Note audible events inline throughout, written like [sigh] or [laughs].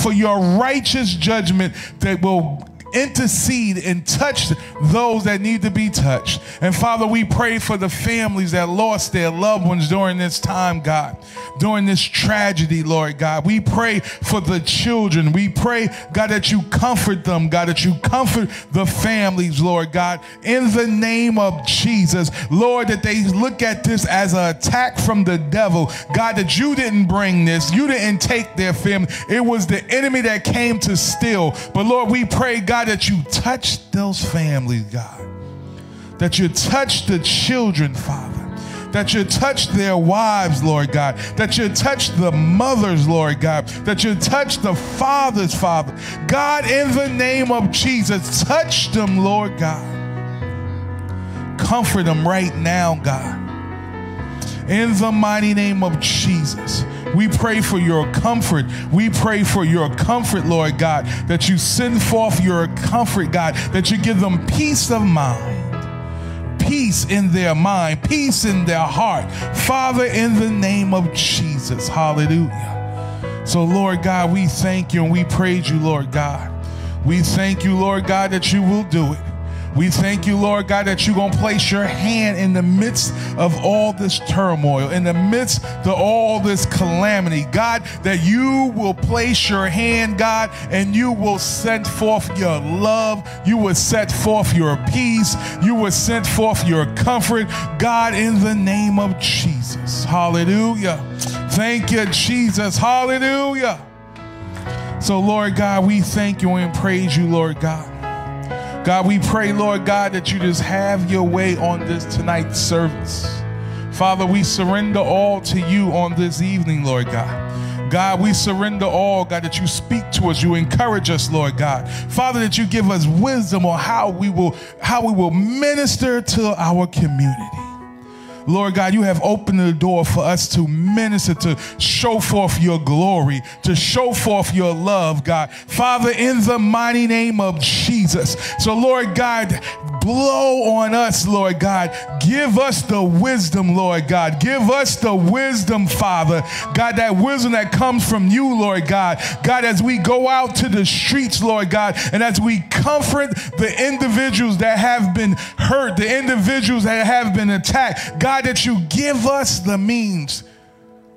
for your righteous judgment that will intercede and touch those that need to be touched. And Father, we pray for the families that lost their loved ones during this time, God, during this tragedy, Lord God. We pray for the children. We pray, God, that you comfort them, God, that you comfort the families, Lord God, in the name of Jesus. Lord, that they look at this as an attack from the devil. God, that you didn't bring this, you didn't take their family. It was the enemy that came to steal. But Lord, we pray, God, God, that you touch those families, God. That you touch the children, Father. That you touch their wives, Lord God. That you touch the mothers, Lord God. That you touch the fathers, Father. God, in the name of Jesus, touch them, Lord God. Comfort them right now, God. In the mighty name of Jesus. We pray for your comfort. We pray for your comfort, Lord God, that you send forth your comfort, God, that you give them peace of mind, peace in their mind, peace in their heart. Father, in the name of Jesus, hallelujah. So, Lord God, we thank you and we praise you, Lord God. We thank you, Lord God, that you will do it. We thank you, Lord God, that you're going to place your hand in the midst of all this turmoil, in the midst of all this calamity. God, that you will place your hand, God, and you will send forth your love. You will set forth your peace. You will send forth your comfort. God, in the name of Jesus. Hallelujah. Thank you, Jesus. Hallelujah. So, Lord God, we thank you and praise you, Lord God. God, we pray, Lord God, that you just have your way on this tonight's service. Father, we surrender all to you on this evening, Lord God. God, we surrender all, God, that you speak to us, you encourage us, Lord God. Father, that you give us wisdom on how we will how we will minister to our community. Lord God, you have opened the door for us to minister, to show forth your glory, to show forth your love, God. Father, in the mighty name of Jesus. So, Lord God, blow on us, Lord God. Give us the wisdom, Lord God. Give us the wisdom, Father. God, that wisdom that comes from you, Lord God. God, as we go out to the streets, Lord God, and as we comfort the individuals that have been hurt, the individuals that have been attacked, God, that you give us the means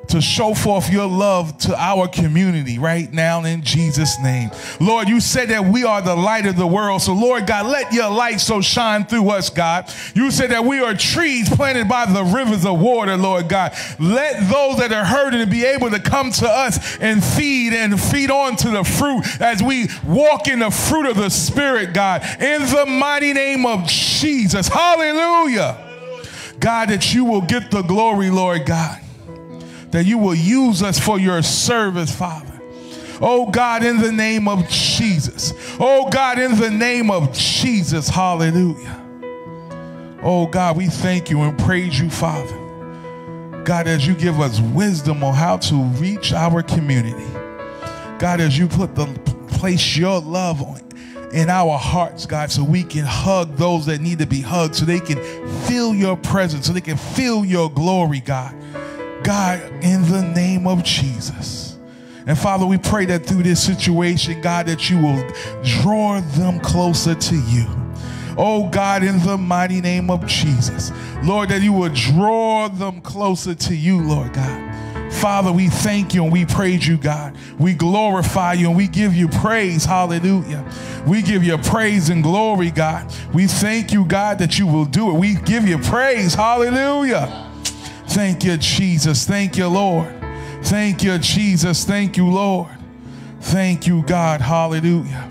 to show forth your love to our community right now in Jesus' name. Lord, you said that we are the light of the world. So, Lord God, let your light so shine through us, God. You said that we are trees planted by the rivers of water, Lord God. Let those that are hurting be able to come to us and feed and feed on to the fruit as we walk in the fruit of the Spirit, God. In the mighty name of Jesus. Hallelujah. God, that you will get the glory, Lord God that you will use us for your service, Father. Oh God, in the name of Jesus. Oh God, in the name of Jesus. Hallelujah. Oh God, we thank you and praise you, Father. God, as you give us wisdom on how to reach our community. God, as you put the place your love on in our hearts, God, so we can hug those that need to be hugged, so they can feel your presence, so they can feel your glory, God. God, in the name of Jesus. And Father, we pray that through this situation, God, that you will draw them closer to you. Oh God, in the mighty name of Jesus. Lord, that you will draw them closer to you, Lord God. Father, we thank you and we praise you, God. We glorify you and we give you praise. Hallelujah. We give you praise and glory, God. We thank you, God, that you will do it. We give you praise. Hallelujah. Thank you, Jesus. Thank you, Lord. Thank you, Jesus. Thank you, Lord. Thank you, God. Hallelujah.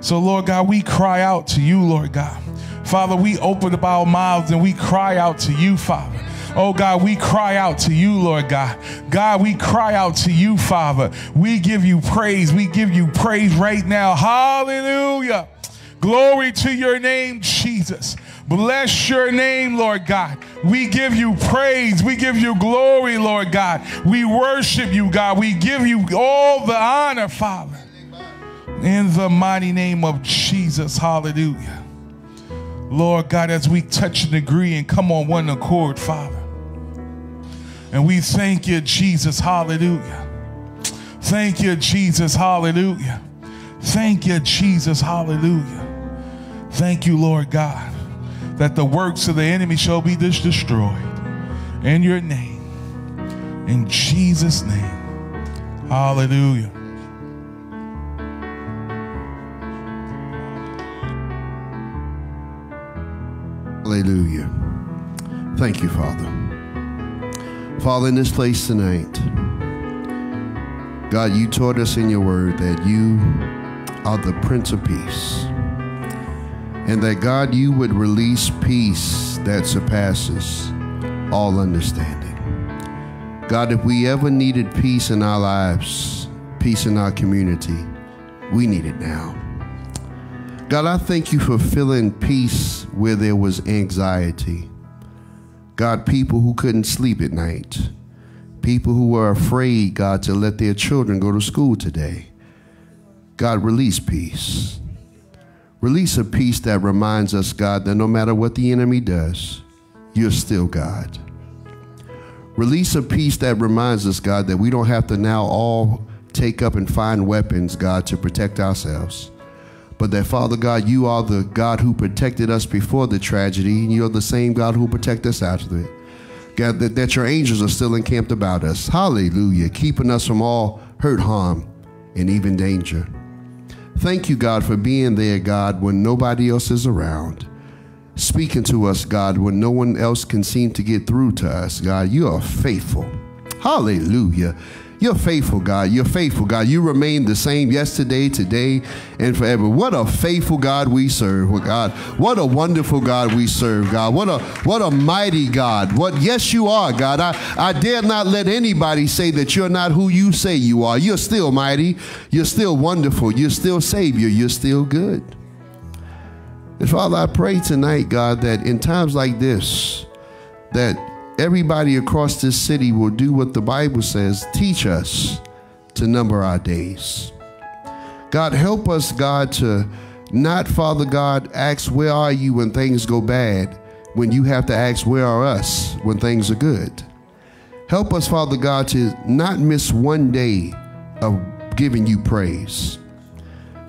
So, Lord God, we cry out to you, Lord God. Father, we open up our mouths and we cry out to you, Father. Oh God, we cry out to you, Lord God. God, we cry out to you, Father. We give you praise. We give you praise right now. Hallelujah. Glory to your name, Jesus. Bless your name, Lord God. We give you praise. We give you glory, Lord God. We worship you, God. We give you all the honor, Father. In the mighty name of Jesus. Hallelujah. Lord God, as we touch and agree and come on one accord, Father. And we thank you, Jesus. Hallelujah. Thank you, Jesus. Hallelujah. Thank you, Jesus. Hallelujah. Thank you, Lord God, that the works of the enemy shall be destroyed. In your name. In Jesus' name. Hallelujah. Hallelujah. Thank you, Father. Father, in this place tonight, God, you taught us in your word that you are the Prince of Peace. And that, God, you would release peace that surpasses all understanding. God, if we ever needed peace in our lives, peace in our community, we need it now. God, I thank you for filling peace where there was anxiety. God, people who couldn't sleep at night, people who were afraid, God, to let their children go to school today. God, release peace. Release a peace that reminds us, God, that no matter what the enemy does, you're still God. Release a peace that reminds us, God, that we don't have to now all take up and find weapons, God, to protect ourselves but that Father God, you are the God who protected us before the tragedy, and you're the same God who will protect us after it. God, that, that your angels are still encamped about us. Hallelujah. Keeping us from all hurt, harm, and even danger. Thank you, God, for being there, God, when nobody else is around. Speaking to us, God, when no one else can seem to get through to us, God. You are faithful. Hallelujah. You're faithful, God. You're faithful, God. You remain the same yesterday, today, and forever. What a faithful God we serve, oh God. What a wonderful God we serve, God. What a what a mighty God. What yes, you are, God. I, I dare not let anybody say that you're not who you say you are. You're still mighty. You're still wonderful. You're still Savior. You're still good. And Father, I pray tonight, God, that in times like this, that everybody across this city will do what the Bible says teach us to number our days. God, help us, God, to not, Father God, ask, Where are you when things go bad? When you have to ask, Where are us when things are good? Help us, Father God, to not miss one day of giving you praise.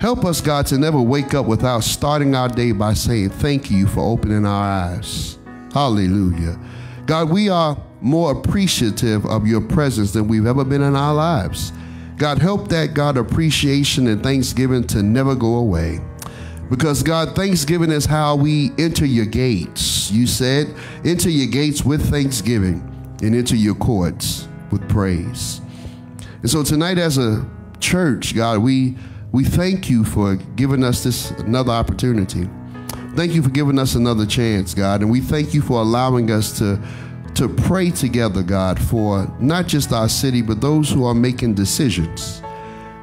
Help us, God, to never wake up without starting our day by saying, Thank you for opening our eyes. Hallelujah. God, we are more appreciative of your presence than we've ever been in our lives. God, help that, God, appreciation and thanksgiving to never go away. Because, God, thanksgiving is how we enter your gates. You said, enter your gates with thanksgiving and enter your courts with praise. And so tonight, as a church, God, we, we thank you for giving us this another opportunity. Thank you for giving us another chance, God. And we thank you for allowing us to, to pray together, God, for not just our city, but those who are making decisions.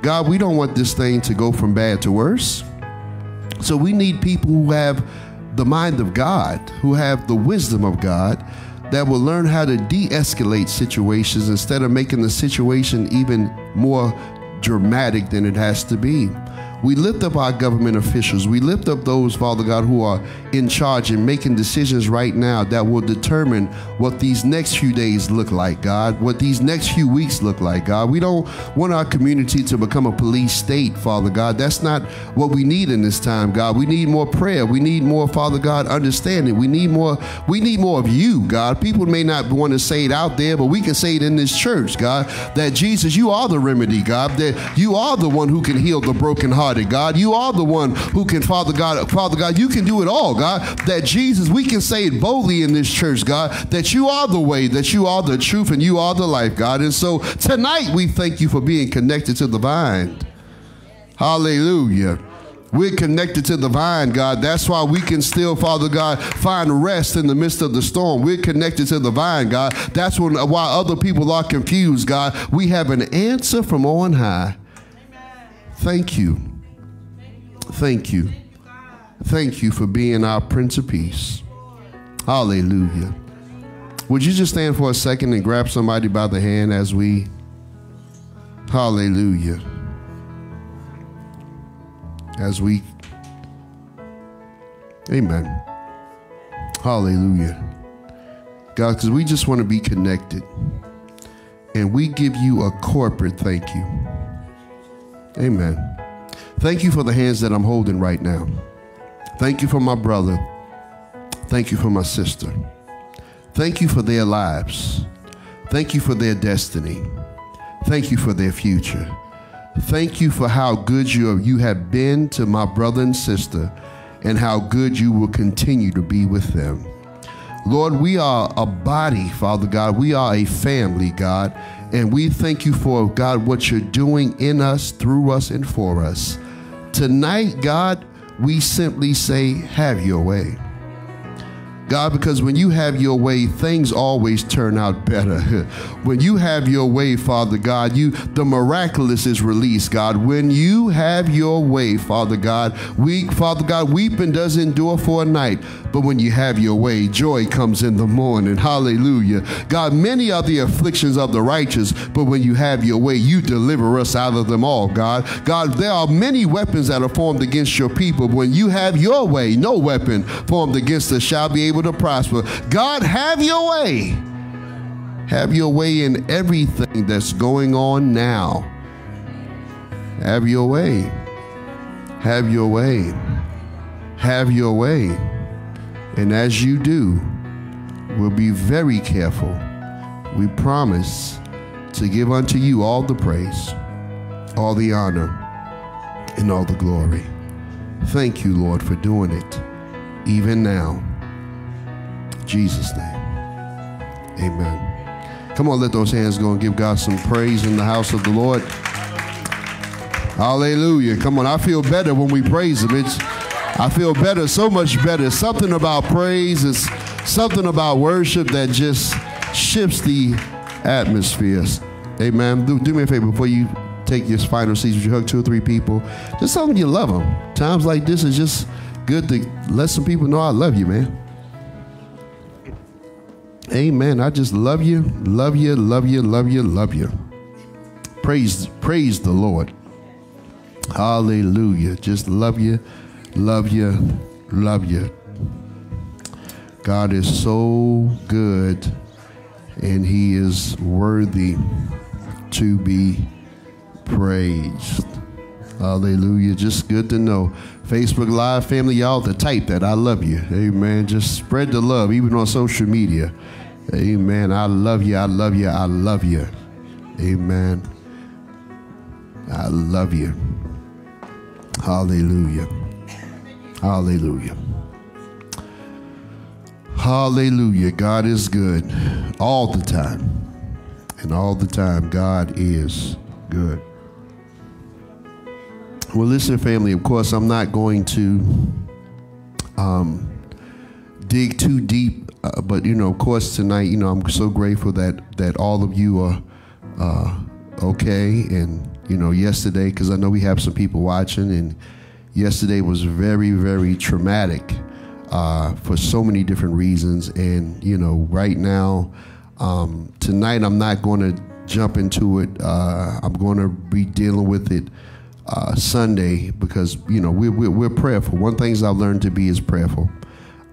God, we don't want this thing to go from bad to worse. So we need people who have the mind of God, who have the wisdom of God, that will learn how to de escalate situations instead of making the situation even more dramatic than it has to be. We lift up our government officials. We lift up those, Father God, who are in charge and making decisions right now that will determine what these next few days look like, God, what these next few weeks look like, God. We don't want our community to become a police state, Father God. That's not what we need in this time, God. We need more prayer. We need more, Father God, understanding. We need more, we need more of you, God. People may not want to say it out there, but we can say it in this church, God, that Jesus, you are the remedy, God, that you are the one who can heal the broken heart God. You are the one who can, Father God, Father God, you can do it all, God. That Jesus, we can say it boldly in this church, God, that you are the way, that you are the truth, and you are the life, God. And so tonight we thank you for being connected to the vine. Hallelujah. We're connected to the vine, God. That's why we can still, Father God, find rest in the midst of the storm. We're connected to the vine, God. That's when, why other people are confused, God. We have an answer from on high. Thank you. Thank you. Thank you for being our Prince of Peace. Hallelujah. Would you just stand for a second and grab somebody by the hand as we. Hallelujah. As we. Amen. Hallelujah. God, because we just want to be connected. And we give you a corporate thank you. Amen. Thank you for the hands that I'm holding right now. Thank you for my brother. Thank you for my sister. Thank you for their lives. Thank you for their destiny. Thank you for their future. Thank you for how good you, you have been to my brother and sister and how good you will continue to be with them. Lord, we are a body, Father God. We are a family, God. And we thank you for, God, what you're doing in us, through us, and for us. Tonight, God, we simply say, have your way. God, because when you have your way, things always turn out better. [laughs] when you have your way, Father God, you the miraculous is released, God. When you have your way, Father God, we, Father God, weeping does endure for a night, but when you have your way, joy comes in the morning. Hallelujah. God, many are the afflictions of the righteous, but when you have your way, you deliver us out of them all, God. God, there are many weapons that are formed against your people. When you have your way, no weapon formed against us shall be able to prosper. God, have your way. Have your way in everything that's going on now. Have your way. Have your way. Have your way. And as you do, we'll be very careful. We promise to give unto you all the praise, all the honor, and all the glory. Thank you, Lord, for doing it, even now. Jesus' name. Amen. Come on, let those hands go and give God some praise in the house of the Lord. Hallelujah. Come on, I feel better when we praise Him. It's, I feel better, so much better. Something about praise is something about worship that just shifts the atmospheres. Amen. Do, do me a favor before you take your final seats. Would you hug two or three people? Just tell them you love them. Times like this is just good to let some people know I love you, man. Amen. I just love you, love you, love you, love you, love you. Praise, praise the Lord. Hallelujah. Just love you, love you, love you. God is so good and he is worthy to be praised. Hallelujah. Just good to know. Facebook Live family, y'all to type that. I love you. Amen. Just spread the love, even on social media. Amen. I love you. I love you. I love you. Amen. I love you. Hallelujah. Hallelujah. Hallelujah. God is good all the time. And all the time, God is good. Well, listen, family, of course, I'm not going to um, dig too deep uh, but you know, of course, tonight, you know, I'm so grateful that that all of you are uh, okay. And you know, yesterday, because I know we have some people watching, and yesterday was very, very traumatic uh, for so many different reasons. And you know, right now, um, tonight, I'm not going to jump into it. Uh, I'm going to be dealing with it. Uh, Sunday because you know we're, we're, we're prayerful. One things I've learned to be is prayerful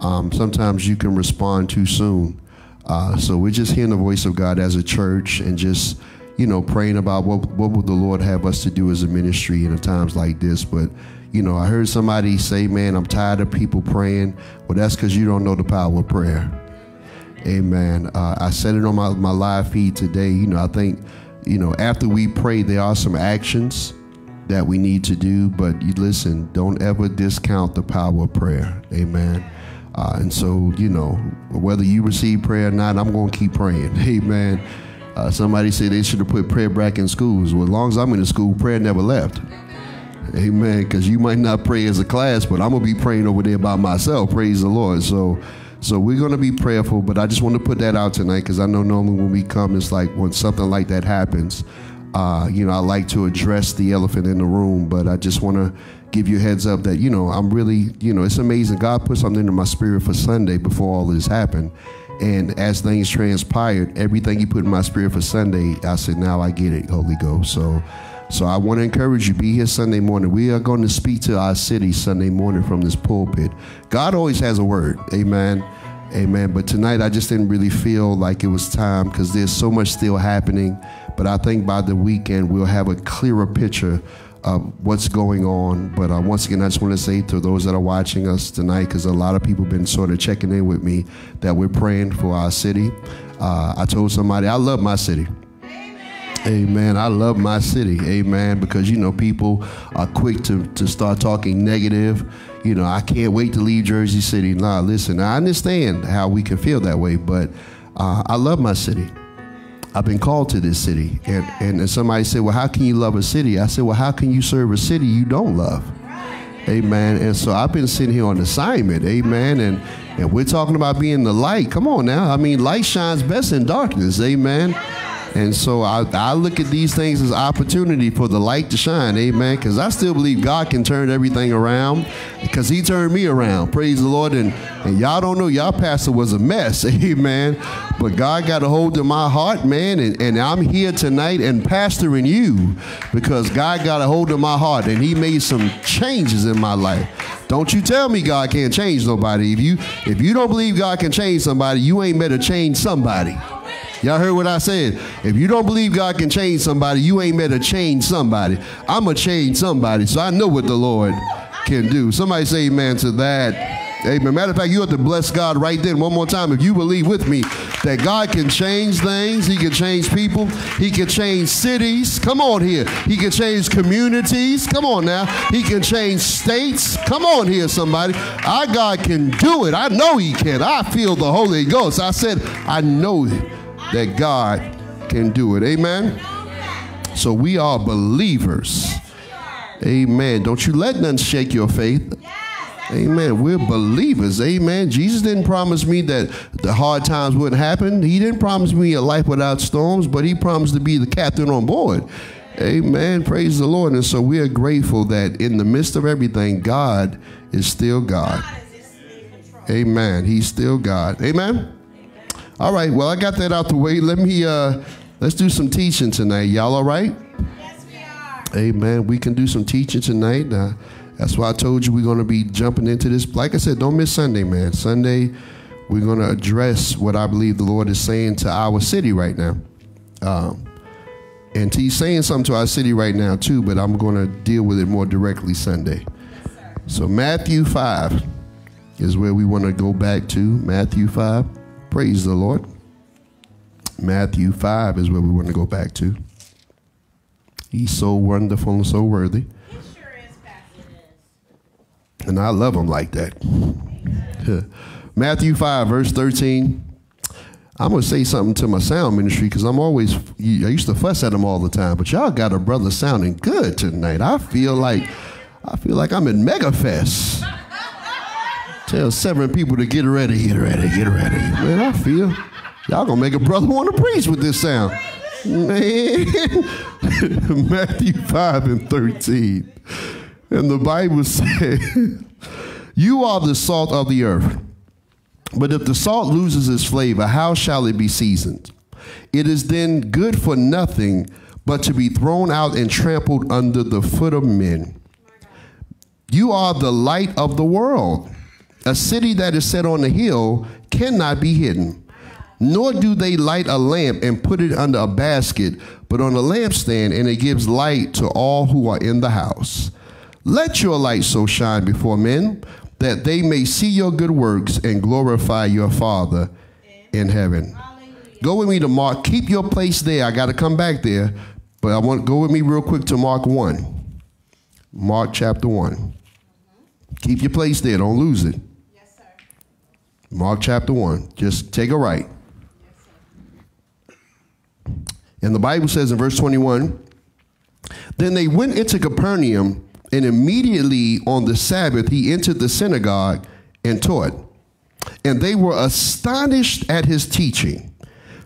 um, sometimes you can respond too soon. Uh, so we're just hearing the voice of God as a church and just, you know, praying about what what would the Lord have us to do as a ministry in times like this. But, you know, I heard somebody say, man, I'm tired of people praying. Well, that's because you don't know the power of prayer. Amen. Uh, I said it on my, my live feed today. You know, I think, you know, after we pray, there are some actions that we need to do. But you listen, don't ever discount the power of prayer. Amen. Uh, and so, you know, whether you receive prayer or not, I'm going to keep praying. [laughs] Amen. Uh, somebody said they should have put prayer back in schools. Well, as long as I'm in the school, prayer never left. Amen. Because you might not pray as a class, but I'm going to be praying over there by myself. Praise the Lord. So, so we're going to be prayerful, but I just want to put that out tonight because I know normally when we come, it's like when something like that happens, uh, you know, I like to address the elephant in the room, but I just want to give you heads up that you know I'm really you know it's amazing. God put something in my spirit for Sunday before all this happened, and as things transpired, everything He put in my spirit for Sunday, I said, now I get it, Holy Ghost. So. So I want to encourage you, be here Sunday morning. We are going to speak to our city Sunday morning from this pulpit. God always has a word. Amen. Amen. But tonight I just didn't really feel like it was time because there's so much still happening. But I think by the weekend we'll have a clearer picture uh, what's going on. But uh, once again, I just want to say to those that are watching us tonight, because a lot of people have been sort of checking in with me, that we're praying for our city. Uh, I told somebody, I love my city. Amen. I love my city. Amen. Because, you know, people are quick to, to start talking negative. You know, I can't wait to leave Jersey City. Nah, listen, I understand how we can feel that way, but uh, I love my city. I've been called to this city. And, and somebody said, Well, how can you love a city? I said, Well, how can you serve a city you don't love? Amen. And so I've been sitting here on assignment. Amen. And and we're talking about being the light. Come on now. I mean, light shines best in darkness. Amen. And so I, I look at these things as opportunity for the light to shine, amen. Because I still believe God can turn everything around because He turned me around. Praise the Lord. And, and y'all don't know, y'all pastor was a mess, [laughs] amen. But God got a hold of my heart, man. And, and I'm here tonight and pastoring you because God got a hold of my heart and He made some changes in my life. Don't you tell me God can't change nobody. If you if you don't believe God can change somebody, you ain't better change somebody. Y'all heard what I said? If you don't believe God can change somebody, you ain't to change somebody. I'm going to change somebody, so I know what the Lord can do. Somebody say amen to that. Amen. Matter of fact, you have to bless God right then one more time. If you believe with me that God can change things, He can change people, He can change cities. Come on here. He can change communities. Come on now. He can change states. Come on here, somebody. Our God can do it. I know He can. I feel the Holy Ghost. I said, I know it that God can do it. Amen. So we are believers. Amen. Don't you let none shake your faith. Amen. We're believers. Amen. Jesus didn't promise me that the hard times wouldn't happen. He didn't promise me a life without storms, but he promised to be the captain on board. Amen. Praise the Lord. And so we are grateful that in the midst of everything, God is still God. Amen. He's still God. Amen. All right. Well, I got that out the way. Let me uh let's do some teaching tonight. Y'all all right? Yes, we are. Amen. We can do some teaching tonight. Uh, that's why I told you we're going to be jumping into this. Like I said, don't miss Sunday, man. Sunday, we're going to address what I believe the Lord is saying to our city right now. Um, and He's saying something to our city right now, too, but I'm going to deal with it more directly Sunday. so, Matthew 5 is where we want to go back to. Matthew 5. Praise the Lord. Matthew 5 is where we want to go back to. He's so wonderful and so worthy. He sure. And I love him like that. [laughs] Matthew 5, verse 13. I'm going to say something to my sound ministry because I'm always, I used to fuss at them all the time, but y'all got a brother sounding good tonight. I feel like, I feel like I'm in Megafest. [laughs] Tell seven people to get ready, get ready, get ready. Man, I feel y'all gonna make a brother want to preach with this sound. Man, [laughs] Matthew 5 and 13. And the Bible [laughs] says, You are the salt of the earth. But if the salt loses its flavor, how shall it be seasoned? It is then good for nothing but to be thrown out and trampled under the foot of men. You are the light of the world. A city that is set on a hill cannot be hidden. Nor do they light a lamp and put it under a basket, but on a lampstand, and it gives light to all who are in the house. Let your light so shine before men that they may see your good works and glorify your Father in heaven. Go with me to Mark. Keep your place there. I got to come back there, but I want to go with me real quick to Mark 1. Mark chapter 1. Mm-hmm. Keep your place there. Don't lose it. Mark chapter 1. Just take a right. And the Bible says in verse 21 Then they went into Capernaum, and immediately on the Sabbath he entered the synagogue and taught. And they were astonished at his teaching,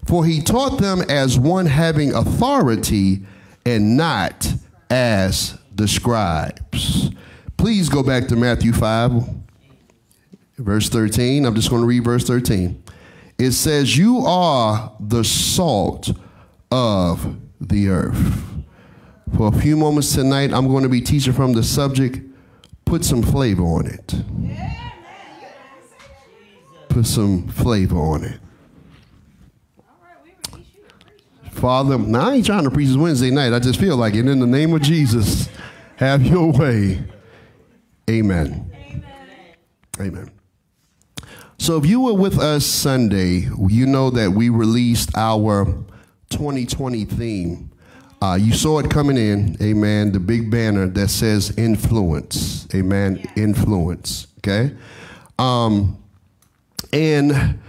for he taught them as one having authority and not as the scribes. Please go back to Matthew 5, verse 13. I'm just going to read verse 13. It says, You are the salt of the earth. For a few moments tonight, I'm going to be teaching from the subject Put some flavor on it. Put some flavor on it. All right, we release you to preach. Father, now I ain't trying to preach this Wednesday night. I just feel like it in the name of Jesus. Have your way. Amen. Amen. So if you were with us Sunday, you know that we released our 2020 theme. Uh, you saw it coming in, amen, the big banner that says influence, amen, influence, okay? Um, and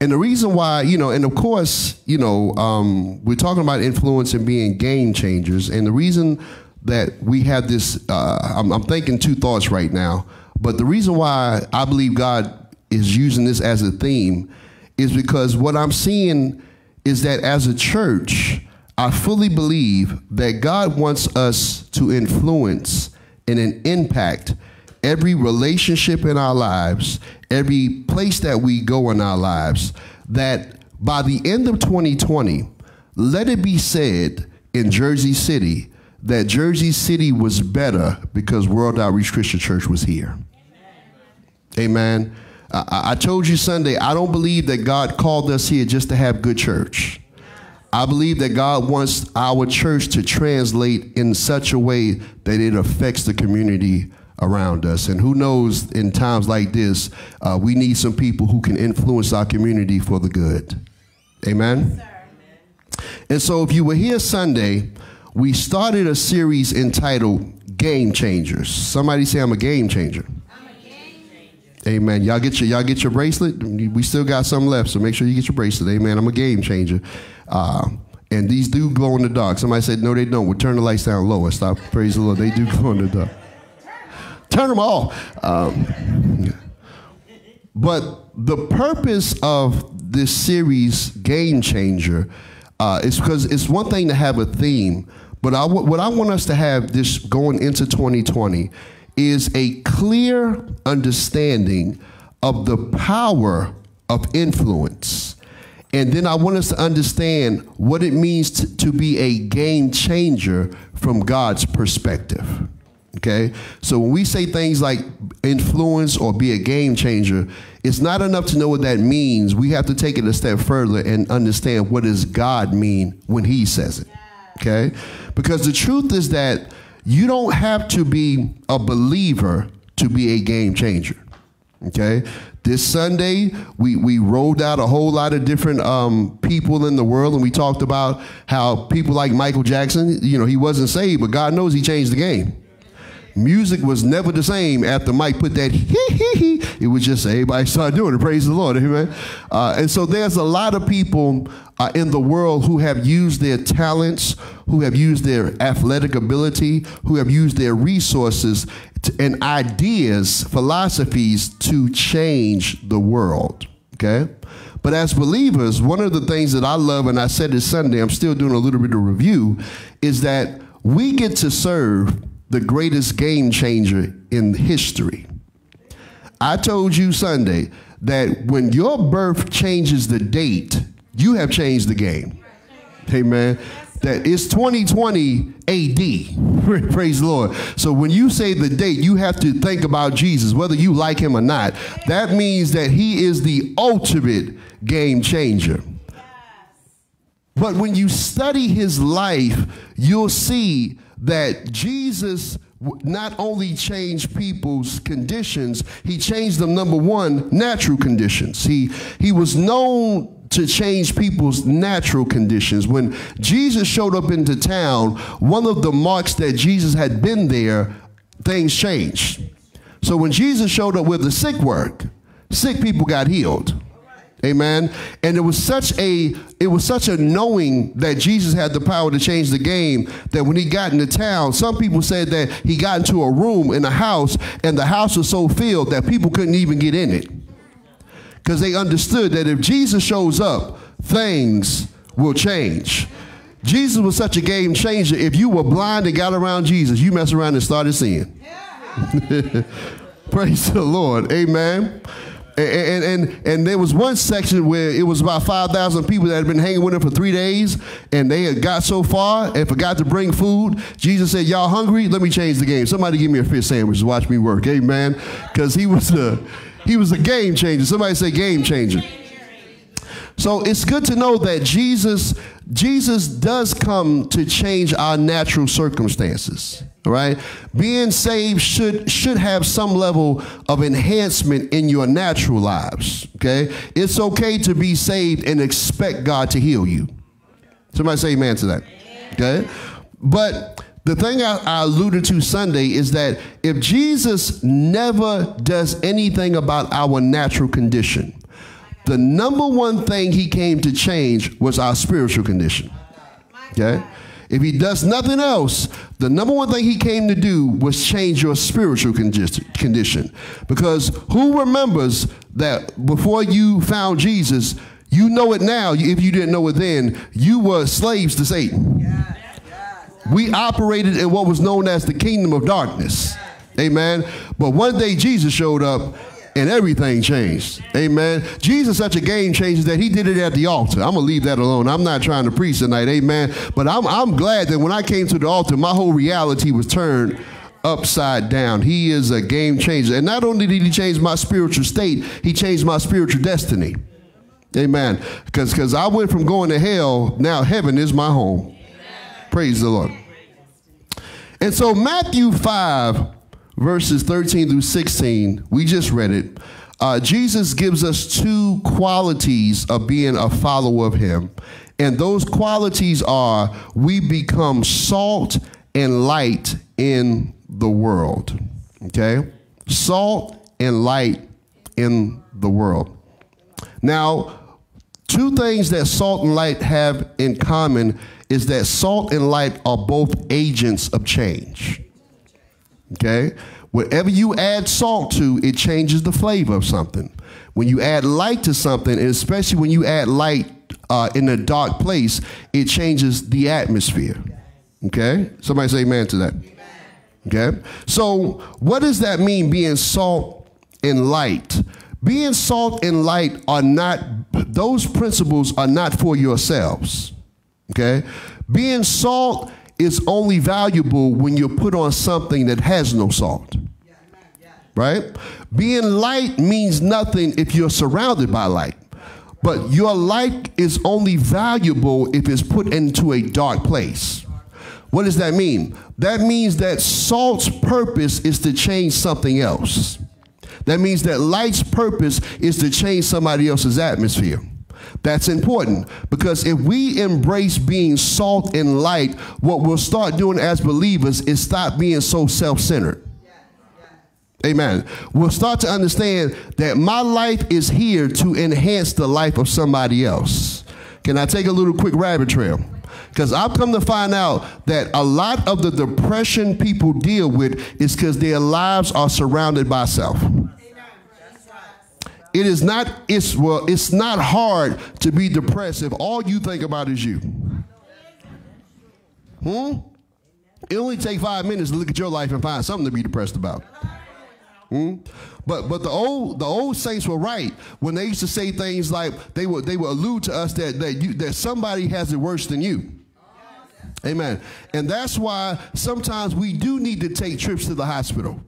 and the reason why, you know, and of course, you know, um, we're talking about influence and being game changers. And the reason that we have this, uh, I'm, I'm thinking two thoughts right now. But the reason why I believe God is using this as a theme is because what I'm seeing is that as a church, I fully believe that God wants us to influence and an impact every relationship in our lives, every place that we go in our lives, that by the end of 2020, let it be said in Jersey City that Jersey City was better because World Outreach Christian Church was here. Amen. I, I told you Sunday, I don't believe that God called us here just to have good church. I believe that God wants our church to translate in such a way that it affects the community around us. And who knows, in times like this, uh, we need some people who can influence our community for the good. Amen? And so, if you were here Sunday, we started a series entitled Game Changers. Somebody say, I'm a game changer. Amen. Y'all get your y'all get your bracelet. We still got some left, so make sure you get your bracelet. Amen. I'm a game changer. Uh, and these do glow in the dark. Somebody said, no, they don't. We'll turn the lights down low and stop. Praise the Lord. They do glow in the dark. Turn them off. Um, but the purpose of this series, Game Changer, uh, is because it's one thing to have a theme, but I, what I want us to have this going into 2020 is a clear understanding of the power of influence. And then I want us to understand what it means to, to be a game changer from God's perspective. Okay? So when we say things like influence or be a game changer, it's not enough to know what that means. We have to take it a step further and understand what does God mean when he says it. Okay? Because the truth is that you don't have to be a believer to be a game changer. Okay? This Sunday, we, we rolled out a whole lot of different um, people in the world, and we talked about how people like Michael Jackson, you know, he wasn't saved, but God knows he changed the game. Music was never the same after Mike put that [laughs] hee hee hee. It was just everybody started doing it. Praise the Lord, amen. Uh, and so there's a lot of people uh, in the world who have used their talents, who have used their athletic ability, who have used their resources to, and ideas, philosophies to change the world. Okay. But as believers, one of the things that I love, and I said this Sunday, I'm still doing a little bit of review, is that we get to serve the greatest game changer in history. I told you Sunday that when your birth changes the date, you have changed the game. Amen. That it's 2020 AD. [laughs] Praise the Lord. So when you say the date, you have to think about Jesus, whether you like him or not. That means that he is the ultimate game changer. But when you study his life, you'll see that Jesus not only changed people's conditions, he changed them, number one, natural conditions. He, he was known to change people's natural conditions. When Jesus showed up into town, one of the marks that Jesus had been there, things changed. So when Jesus showed up with the sick work, sick people got healed. Amen. And it was such a it was such a knowing that Jesus had the power to change the game that when he got into town, some people said that he got into a room in a house and the house was so filled that people couldn't even get in it. Because they understood that if Jesus shows up, things will change. Jesus was such a game changer. If you were blind and got around Jesus, you mess around and started seeing. [laughs] Praise the Lord. Amen. And, and, and there was one section where it was about 5,000 people that had been hanging with him for three days, and they had got so far and forgot to bring food. Jesus said, Y'all hungry? Let me change the game. Somebody give me a fish sandwich watch me work. Amen. Because he was a he was a game changer. Somebody say game changer. So it's good to know that Jesus Jesus does come to change our natural circumstances. right? Being saved should should have some level of enhancement in your natural lives. Okay? It's okay to be saved and expect God to heal you. Somebody say amen to that. Okay? But the thing I, I, alluded to Sunday is that if Jesus never does anything about our natural condition, the number one thing he came to change was our spiritual condition. Okay? If he does nothing else, the number one thing he came to do was change your spiritual condition. Because who remembers that before you found Jesus, you know it now, if you didn't know it then, you were slaves to Satan. We operated in what was known as the kingdom of darkness. Amen. But one day Jesus showed up and everything changed. Amen. Jesus such a game changer that he did it at the altar. I'm going to leave that alone. I'm not trying to preach tonight. Amen. But I'm, I'm glad that when I came to the altar, my whole reality was turned upside down. He is a game changer. And not only did he change my spiritual state, he changed my spiritual destiny. Amen. Because I went from going to hell, now heaven is my home. Praise the Lord. And so, Matthew 5, verses 13 through 16, we just read it. Uh, Jesus gives us two qualities of being a follower of Him. And those qualities are we become salt and light in the world. Okay? Salt and light in the world. Now, two things that salt and light have in common is that salt and light are both agents of change. Okay? Whatever you add salt to, it changes the flavor of something. When you add light to something, especially when you add light uh, in a dark place, it changes the atmosphere. Okay? Somebody say amen to that. Okay? So, what does that mean, being salt and light? Being salt and light are not, those principles are not for yourselves. Okay? Being salt is only valuable when you're put on something that has no salt. Right? Being light means nothing if you're surrounded by light. But your light is only valuable if it's put into a dark place. What does that mean? That means that salt's purpose is to change something else. That means that light's purpose is to change somebody else's atmosphere. That's important because if we embrace being salt and light, what we'll start doing as believers is stop being so self centered. Amen. We'll start to understand that my life is here to enhance the life of somebody else. Can I take a little quick rabbit trail? Because I've come to find out that a lot of the depression people deal with is because their lives are surrounded by self. It is not, it's, well, it's not hard to be depressed if all you think about is you. Hmm? It only take five minutes to look at your life and find something to be depressed about. Hmm? But but the old the old saints were right when they used to say things like they would they would allude to us that that you that somebody has it worse than you. Amen. And that's why sometimes we do need to take trips to the hospital.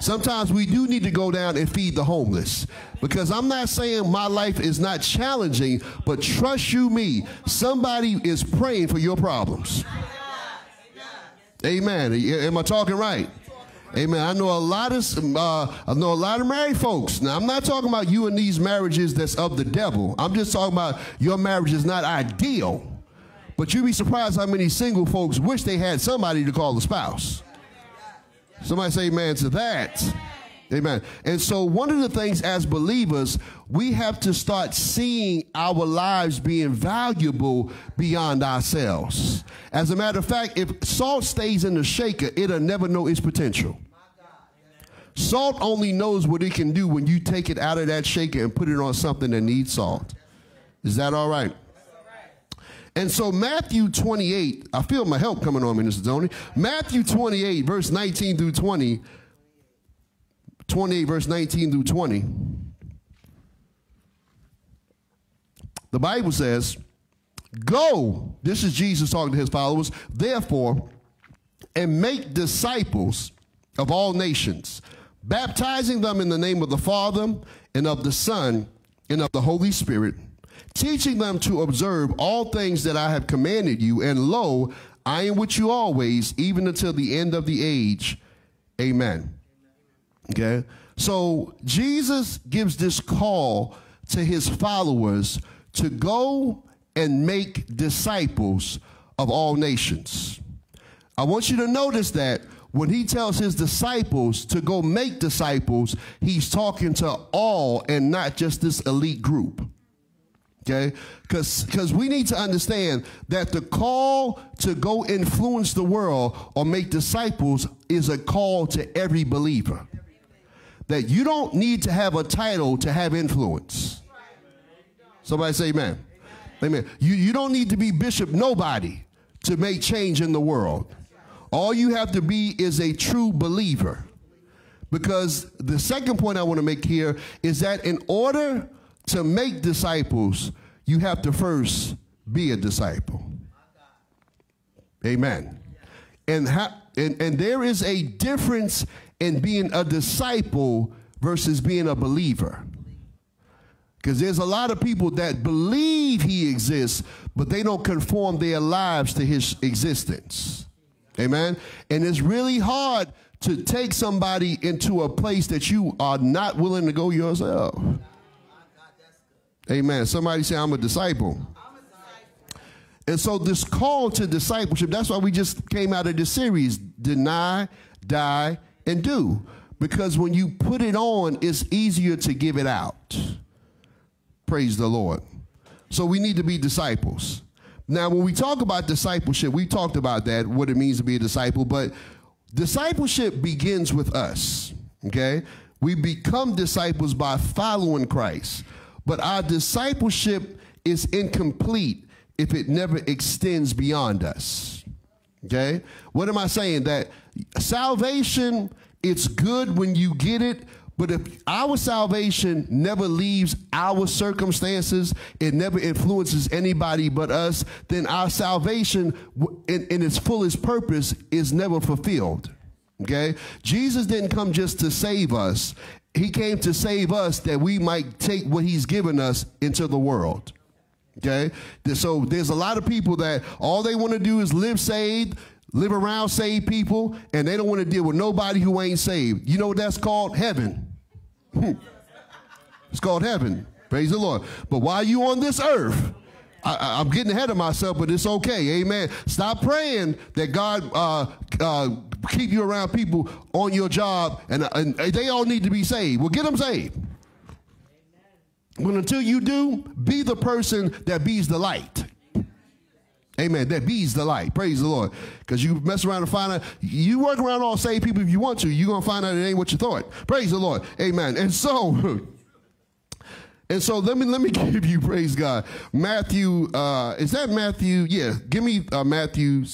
Sometimes we do need to go down and feed the homeless. Because I'm not saying my life is not challenging, but trust you me, somebody is praying for your problems. Amen. Am I talking right? Amen. I know a lot of uh, I know a lot of married folks. Now I'm not talking about you and these marriages that's of the devil. I'm just talking about your marriage is not ideal. But you'd be surprised how many single folks wish they had somebody to call a spouse. Somebody say amen to that. Amen. And so, one of the things as believers, we have to start seeing our lives being valuable beyond ourselves. As a matter of fact, if salt stays in the shaker, it'll never know its potential. Salt only knows what it can do when you take it out of that shaker and put it on something that needs salt. Is that all right? And so Matthew 28, I feel my help coming on, me, Minister Tony. Matthew 28, verse 19 through 20. 28, verse 19 through 20. The Bible says, Go, this is Jesus talking to his followers, therefore, and make disciples of all nations, baptizing them in the name of the Father and of the Son and of the Holy Spirit teaching them to observe all things that I have commanded you. And lo, I am with you always, even until the end of the age. Amen. Okay. So Jesus gives this call to his followers to go and make disciples of all nations. I want you to notice that when he tells his disciples to go make disciples, he's talking to all and not just this elite group. Okay? Because we need to understand that the call to go influence the world or make disciples is a call to every believer. That you don't need to have a title to have influence. Somebody say amen. Amen. You, you don't need to be bishop nobody to make change in the world. All you have to be is a true believer. Because the second point I want to make here is that in order to make disciples, you have to first be a disciple. Amen. And, ha- and, and there is a difference in being a disciple versus being a believer. Because there's a lot of people that believe he exists, but they don't conform their lives to his existence. Amen. And it's really hard to take somebody into a place that you are not willing to go yourself. Amen. Somebody say, I'm a disciple. And so, this call to discipleship, that's why we just came out of this series deny, die, and do. Because when you put it on, it's easier to give it out. Praise the Lord. So, we need to be disciples. Now, when we talk about discipleship, we talked about that, what it means to be a disciple, but discipleship begins with us, okay? We become disciples by following Christ, but our discipleship is incomplete if it never extends beyond us, okay? What am I saying? That salvation, it's good when you get it, but if our salvation never leaves our circumstances, it never influences anybody but us, then our salvation in, in, its fullest purpose is never fulfilled. Okay? Jesus didn't come just to save us, He came to save us that we might take what He's given us into the world. Okay? So there's a lot of people that all they want to do is live saved, live around saved people, and they don't want to deal with nobody who ain't saved. You know what that's called? Heaven. [laughs] it's called heaven. Praise the Lord. But while you on this earth, I, am getting ahead of myself, but it's okay. Amen. Stop praying that God uh, uh, keep you around people on your job, and, and they all need to be saved. Well, get them saved. But until you do, be the person that bees the light. Amen. That bees the light. Praise the Lord. Because you mess around and find out, you work around all saved people if you want to, you're going to find out it ain't what you thought. Praise the Lord. Amen. And so, [laughs] and so let me, let me [laughs] give you, praise God. Matthew, uh, is that Matthew? Yeah. Give me uh, Matthew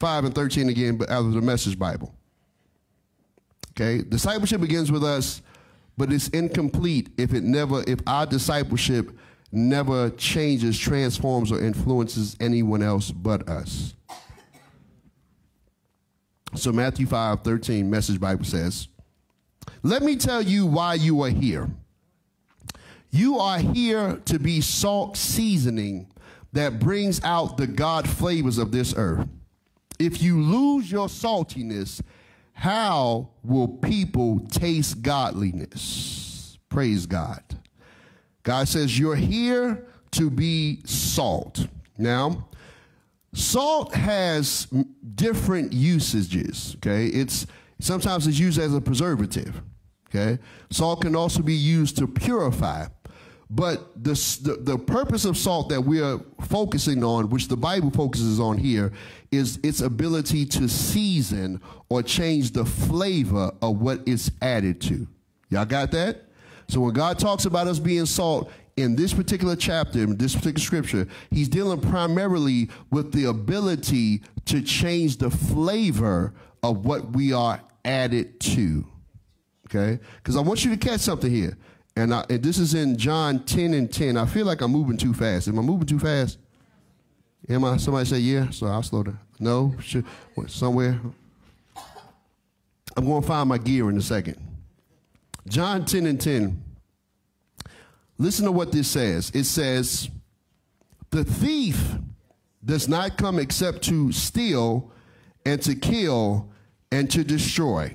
5 and 13 again, but out of the Message Bible. Okay. Discipleship begins with us, but it's incomplete if it never, if our discipleship never changes, transforms, or influences anyone else but us. So, Matthew 5 13, Message Bible says, Let me tell you why you are here. You are here to be salt seasoning that brings out the God flavors of this earth. If you lose your saltiness, how will people taste godliness? Praise God. God says, You're here to be salt. Now, salt has different usages, okay? It's sometimes it's used as a preservative, okay? Salt can also be used to purify. But the, the, the, purpose of salt that we are focusing on, which the Bible focuses on here, is its ability to season or change the flavor of what it's added to. Y'all got that? So when God talks about us being salt in this particular chapter, in this particular scripture, he's dealing primarily with the ability to change the flavor of what we are added to. Okay? Because I want you to catch something here. And, I, and, this is in John 10 and 10. I feel like I'm moving too fast. Am I moving too fast? Am I? Somebody say yeah, so I'll slow down. No? Should, somewhere? I'm going to find my gear in a second. John 10 and 10. listen to what this says. It says, The thief does not come except to steal and to kill and to destroy.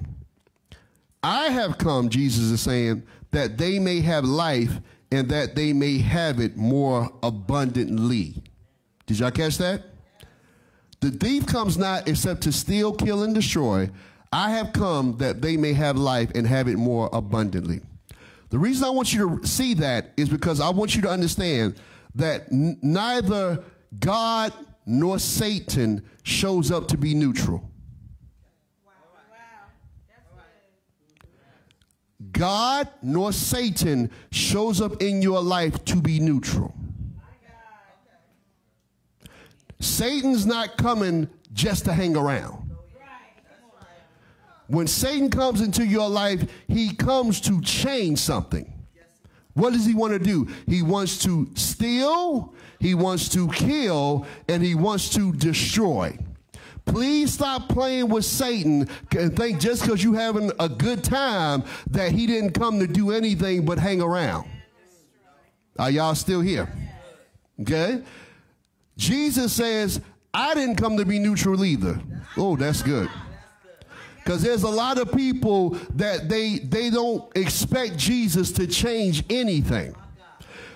I have come, Jesus is saying, that they may have life and that they may have it more abundantly. Did y'all catch that? The thief comes not except to steal, kill, and destroy. I have come that they may have life and have it more abundantly. The reason I want you to see that is because I want you to understand that neither God nor Satan shows up to be neutral. Wow. That's good. God nor Satan shows up in your life to be neutral. Satan's not coming just to hang around. When Satan comes into your life, he comes to change something. What does he want to do? He wants to steal, he wants to kill, and he wants to destroy. Please stop playing with Satan and think just because you're having a good time that he didn't come to do anything but hang around. Are y'all still here? Okay? Jesus says, I didn't come to be neutral either. Oh, that's good. Because there's a lot of people that they they don't expect Jesus to change anything.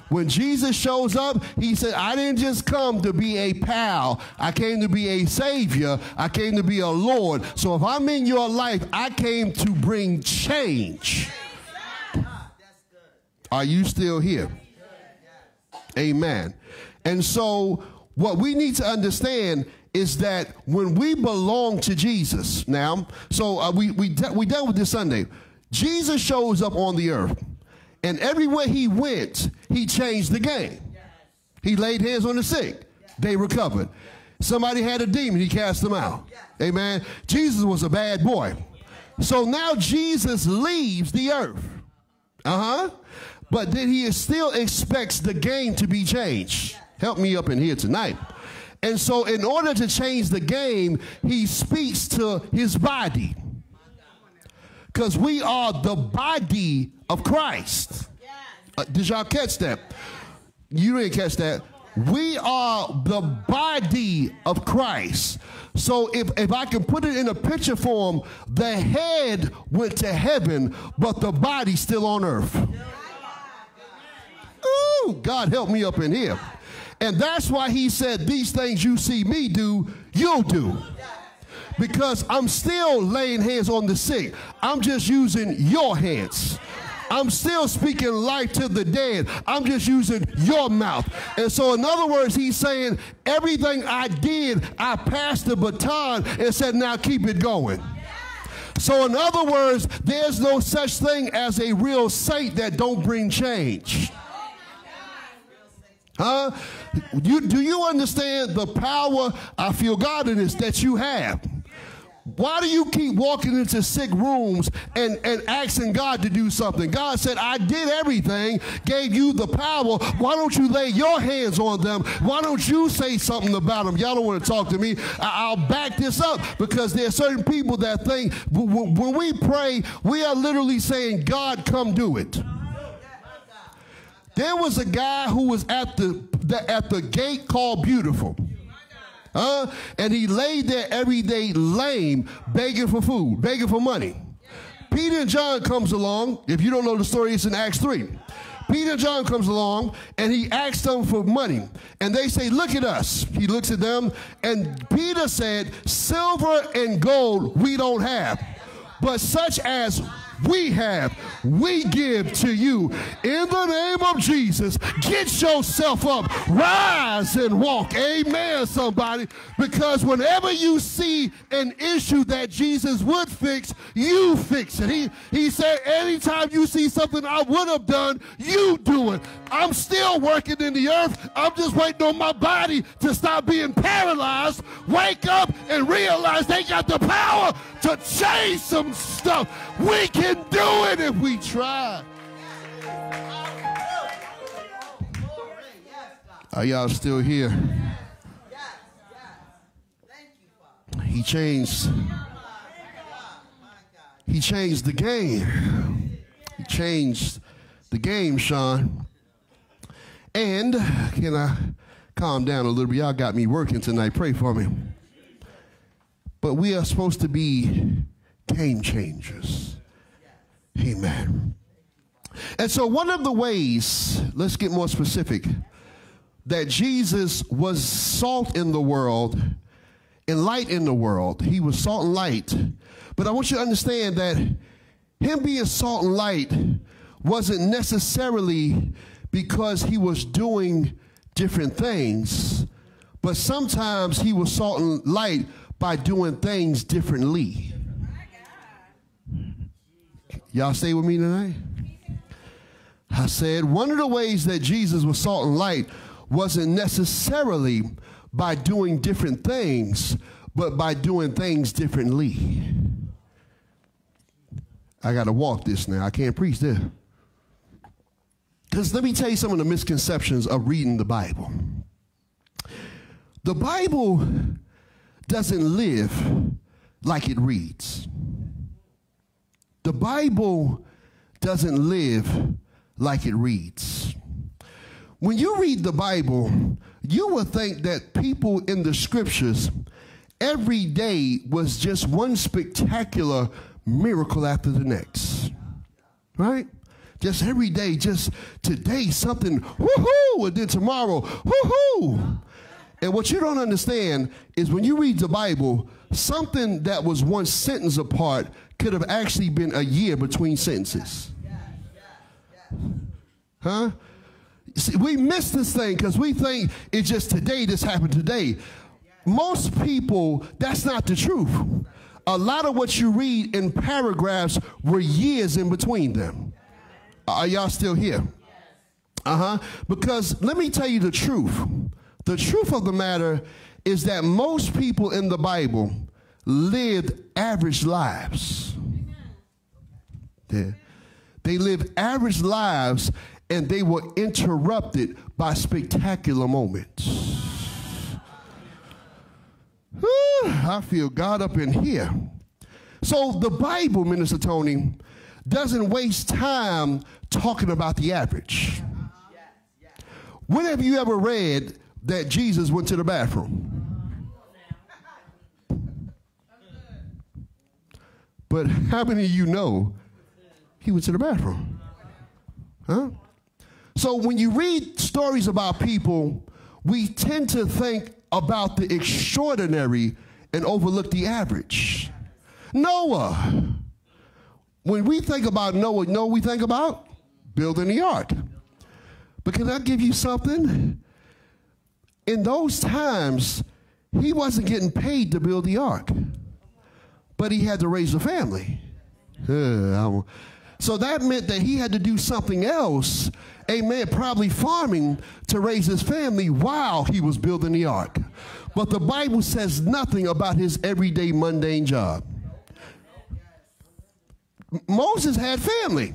When Jesus shows up, he said, I didn't just come to be a pal. I came to be a savior. I came to be a Lord. So if I'm in your life, I came to bring change. Are you still here? Amen. And so what we need to understand is that when we belong to Jesus, now, so uh, we, we, de- we dealt with this Sunday. Jesus shows up on the earth, and everywhere he went, he changed the game. He laid hands on the sick, they recovered. Somebody had a demon, he cast them out. Amen. Jesus was a bad boy. So now Jesus leaves the earth. Uh huh. But then he still expects the game to be changed. Help me up in here tonight. And so, in order to change the game, he speaks to his body. Because we are the body of Christ. Uh, did y'all catch that? You didn't catch that. We are the body of Christ. So if, if I can put it in a picture form, the head went to heaven, but the body's still on earth. Ooh, God help me up in here. And that's why he said, These things you see me do, you'll do. Because I'm still laying hands on the sick. I'm just using your hands. I'm still speaking life to the dead. I'm just using your mouth. And so, in other words, he's saying, Everything I did, I passed the baton and said, Now keep it going. So, in other words, there's no such thing as a real saint that don't bring change. Huh? You, do you understand the power, I feel God in this, that you have? Why do you keep walking into sick rooms and, and asking God to do something? God said, I did everything, gave you the power. Why don't you lay your hands on them? Why don't you say something about them? Y'all don't want to talk to me. I, will back this up because there are certain people that think when we pray, we are literally saying, God, come do it. There was a guy who was at the, the at the gate called Beautiful. Huh? And he laid there every day lame, begging for food, begging for money. Peter and John comes along. If you don't know the story, it's in Acts 3. Peter and John comes along and he asks them for money. And they say, look at us. He looks at them and Peter said, silver and gold we don't have, but such as we have, we give to you. In the name of Jesus, get yourself up, rise and walk. Amen, somebody. Because whenever you see an issue that Jesus would fix, you fix it. He, he said, anytime you see something I would have done, you do it. I'm still working in the earth. I'm just waiting on my body to stop being paralyzed, wake up, and realize they got the power to change some stuff. We can do it if we try. Are y'all still here? He changed. He changed the game. He changed the game, Sean. And can I calm down a little bit? Y'all got me working tonight. Pray for me. But we are supposed to be game changers. Amen. And so, one of the ways, let's get more specific, that Jesus was salt in the world and light in the world. He was salt and light. But I want you to understand that him being salt and light wasn't necessarily because he was doing different things, but sometimes he was salt and light by doing things differently. Y'all stay with me tonight? I said one of the ways that Jesus was salt and light wasn't necessarily by doing different things, but by doing things differently. I got to walk this now. I can't preach this. Because let me tell you some of the misconceptions of reading the Bible. The Bible doesn't live like it reads. The Bible doesn't live like it reads. When you read the Bible, you will think that people in the scriptures every day was just one spectacular miracle after the next. Right? Just every day, just today something, woohoo, and then tomorrow, woohoo. And what you don't understand is when you read the Bible, something that was one sentence apart could have actually been a year between sentences. Huh? See, we miss this thing because we think it's just today, this happened today. Most people, that's not the truth. A lot of what you read in paragraphs were years in between them. Are y'all still here? Uh huh. Because let me tell you the truth. The truth of the matter is that most people in the Bible lived average lives. Yeah. They lived average lives and they were interrupted by spectacular moments. I feel God up in here. So the Bible, Minister Tony, doesn't waste time talking about the average. When have you ever read that Jesus went to the bathroom? But how many of you know he went to the bathroom? Huh? So when you read stories about people, we tend to think about the extraordinary and overlook the average. Noah. When we think about Noah, know we think about building the ark. But can I give you something? In those times, he wasn't getting paid to build the ark, but he had to raise a family. So that meant that he had to do something else, amen, probably farming to raise his family while he was building the ark. But the Bible says nothing about his everyday mundane job. Moses had family.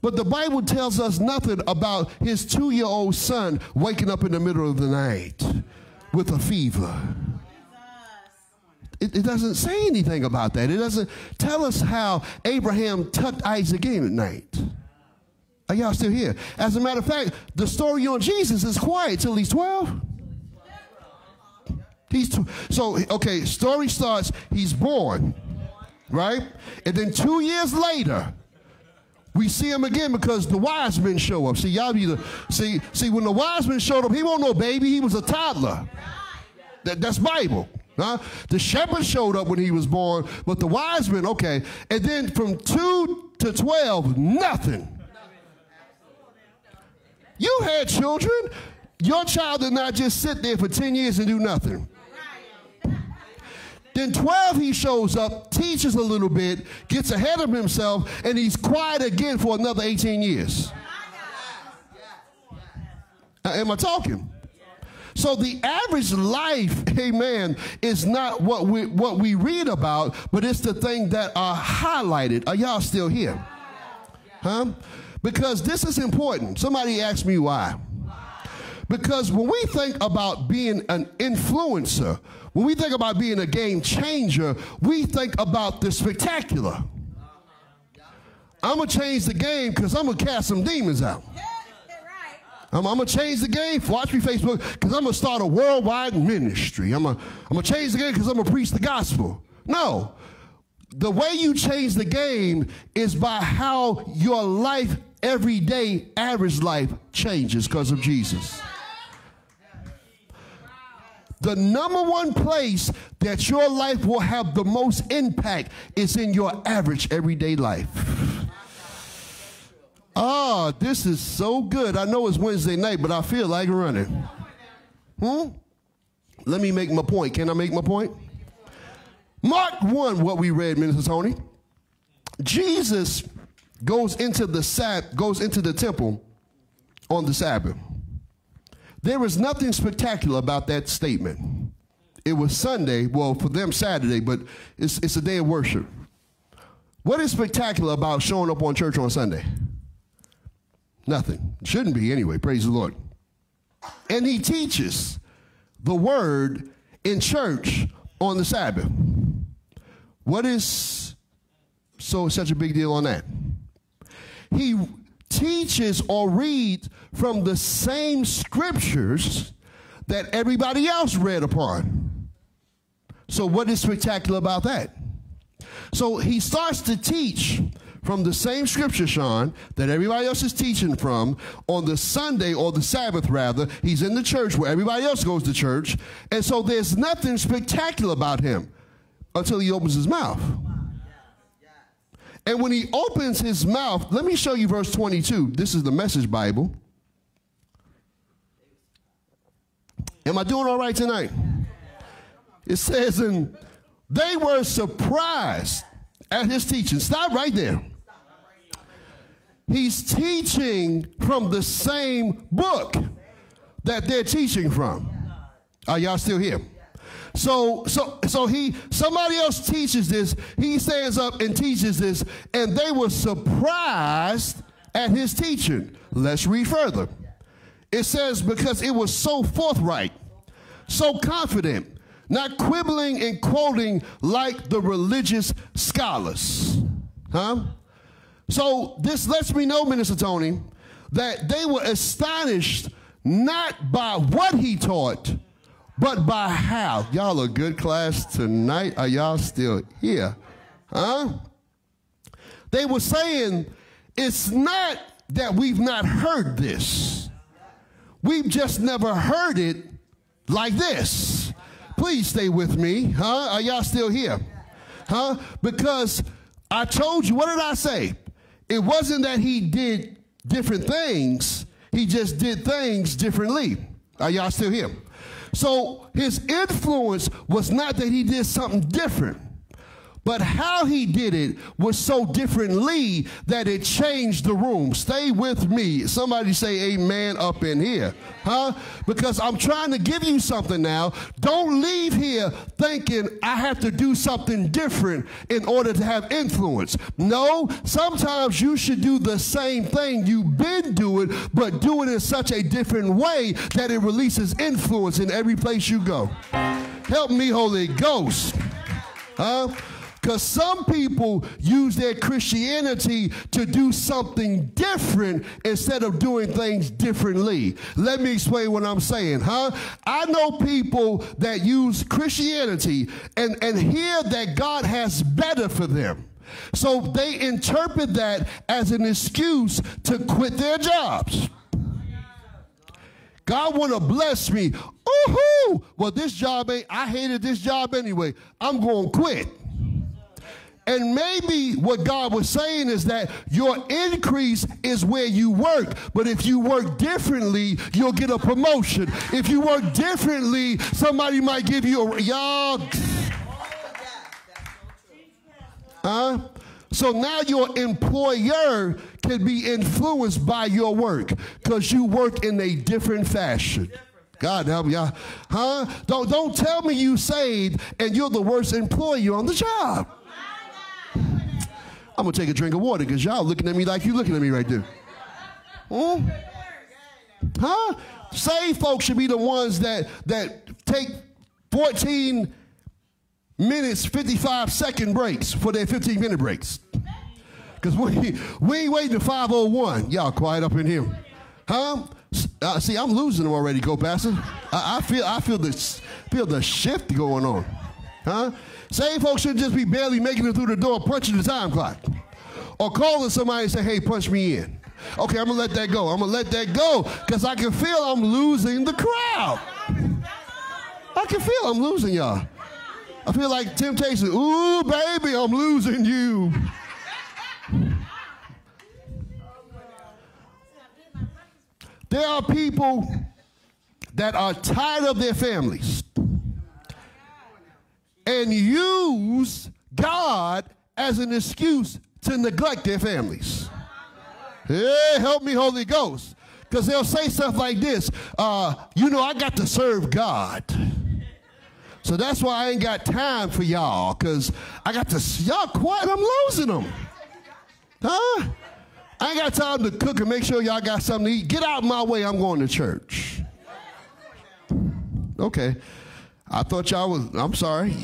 But the Bible tells us nothing about his two year old son waking up in the middle of the night with a fever. It, it, doesn't say anything about that. It doesn't tell us how Abraham tucked Isaac in at night. Are y'all still here? As a matter of fact, the story on Jesus is quiet till he's 12. He's tw- so okay. Story starts. He's born, right, and then two years later, we see him again because the wise men show up. See, y'all either see see when the wise men showed up, he wasn't no baby. He was a toddler. That, that's Bible. Huh? The shepherd showed up when he was born, but the wise men, okay. And then from two to twelve, nothing. You had children. Your child did not just sit there for 10 years and do nothing. Then 12, he shows up, teaches a little bit, gets ahead of himself, and he's quiet again for another 18 years. Uh, am I talking? So the average life, amen, is not what we what we read about, but it's the thing that are highlighted. Are y'all still here? Huh? Because this is important. Somebody asked me why. Because when we think about being an influencer, when we think about being a game changer, we think about the spectacular. I'm going to change the game because I'm going to cast some demons out. I'm, I'm, gonna change the game. Watch me Facebook because I'm gonna start a worldwide ministry. I'm gonna, I'm gonna change the game because I'm gonna preach the gospel. No. The way you change the game is by how your life, everyday, average life changes because of Jesus. The number one place that your life will have the most impact is in your average everyday life. Ah, this is so good. I know it's Wednesday night, but I feel like running. Hmm? Let me make my point. Can I make my point? Mark 1, what we read, Minister Tony. Jesus goes into the sab- goes into the temple on the Sabbath. There is nothing spectacular about that statement. It was Sunday, well, for them Saturday, but it's, it's a day of worship. What is spectacular about showing up on church on Sunday? Nothing. Shouldn't be anyway, praise the Lord. And he teaches the word in church on the Sabbath. What is so such a big deal on that? He teaches or reads from the same scriptures that everybody else read upon. So, what is spectacular about that? So, he starts to teach from the same scripture, Sean, that everybody else is teaching from on the Sunday or the Sabbath, rather. He's in the church where everybody else goes to church. And so, there's nothing spectacular about him until he opens his mouth. And when he opens his mouth, let me show you verse 22. This is the message Bible. Am I doing all right tonight? It says, and they were surprised at his teaching. Stop right there. He's teaching from the same book that they're teaching from. Are y'all still here? So, so, so he, somebody else teaches this. He stands up and teaches this, and they were surprised at his teaching. Let's read further. It says, because it was so forthright, so confident, not quibbling and quoting like the religious scholars. Huh? So this lets me know, Minister Tony, that they were astonished not by what he taught, but by how. Y'all a good class tonight. Are y'all still here? Huh? They were saying it's not that we've not heard this. We've just never heard it like this. Please stay with me. Huh? Are y'all still here? Huh? Because I told you, what did I say? It wasn't that he did different things, he just did things differently. Are y'all still here? So his influence was not that he did something different, but how he did it was so differently that it changed the room. Stay with me. Somebody say amen up in here. Huh? Because I'm trying to give you something now. Don't leave here thinking I have to do something different in order to have influence. No, sometimes you should do the same thing you've been doing, but do it in such a different way that it releases influence in every place you go. Help me, Holy Ghost. Huh? Because some people use their Christianity to do something different instead of doing things differently. Let me explain what I'm saying, huh? I know people that use Christianity and, and hear that God has better for them. So they interpret that as an excuse to quit their jobs. God want to bless me. Ooh, well, this job ain't, I hated this job anyway. I'm going to quit. And maybe what God was saying is that your increase is where you work. But if you work differently, you'll get a promotion. If you work differently, somebody might give you a y'all. Huh? So now your employer can be influenced by your work because you work in a different fashion. God help y'all. Huh? Don't, don't tell me you saved and you're the worst employee on the job. I'm gonna take a drink of water because y'all looking at me like you looking at me right there. Hmm? Huh? Saved folks should be the ones that that take 14 minutes, 55 second breaks for their 15 minute breaks. Because we, we ain't waiting to 501. Y'all quiet up in here. Huh? Uh, see, I'm losing them already, go pastor. I, I feel I feel the feel the shift going on. Huh? Same folks should just be barely making it through the door, punching the time clock. Or calling somebody and say, hey, punch me in. Okay, I'm gonna let that go. I'm gonna let that go because I can feel I'm losing the crowd. I can feel I'm losing y'all. I feel like temptation. Ooh, baby, I'm losing you. There are people that are tired of their families and use God as an excuse to neglect their families. Hey, help me, Holy Ghost. Because they'll say stuff like this uh, You know, I got to serve God. So that's why I ain't got time for y'all. Because I got to, y'all quiet, I'm losing them. Huh? I ain't got time to cook and make sure y'all got something to eat. Get out of my way, I'm going to church. Okay. I thought y'all was, I'm sorry.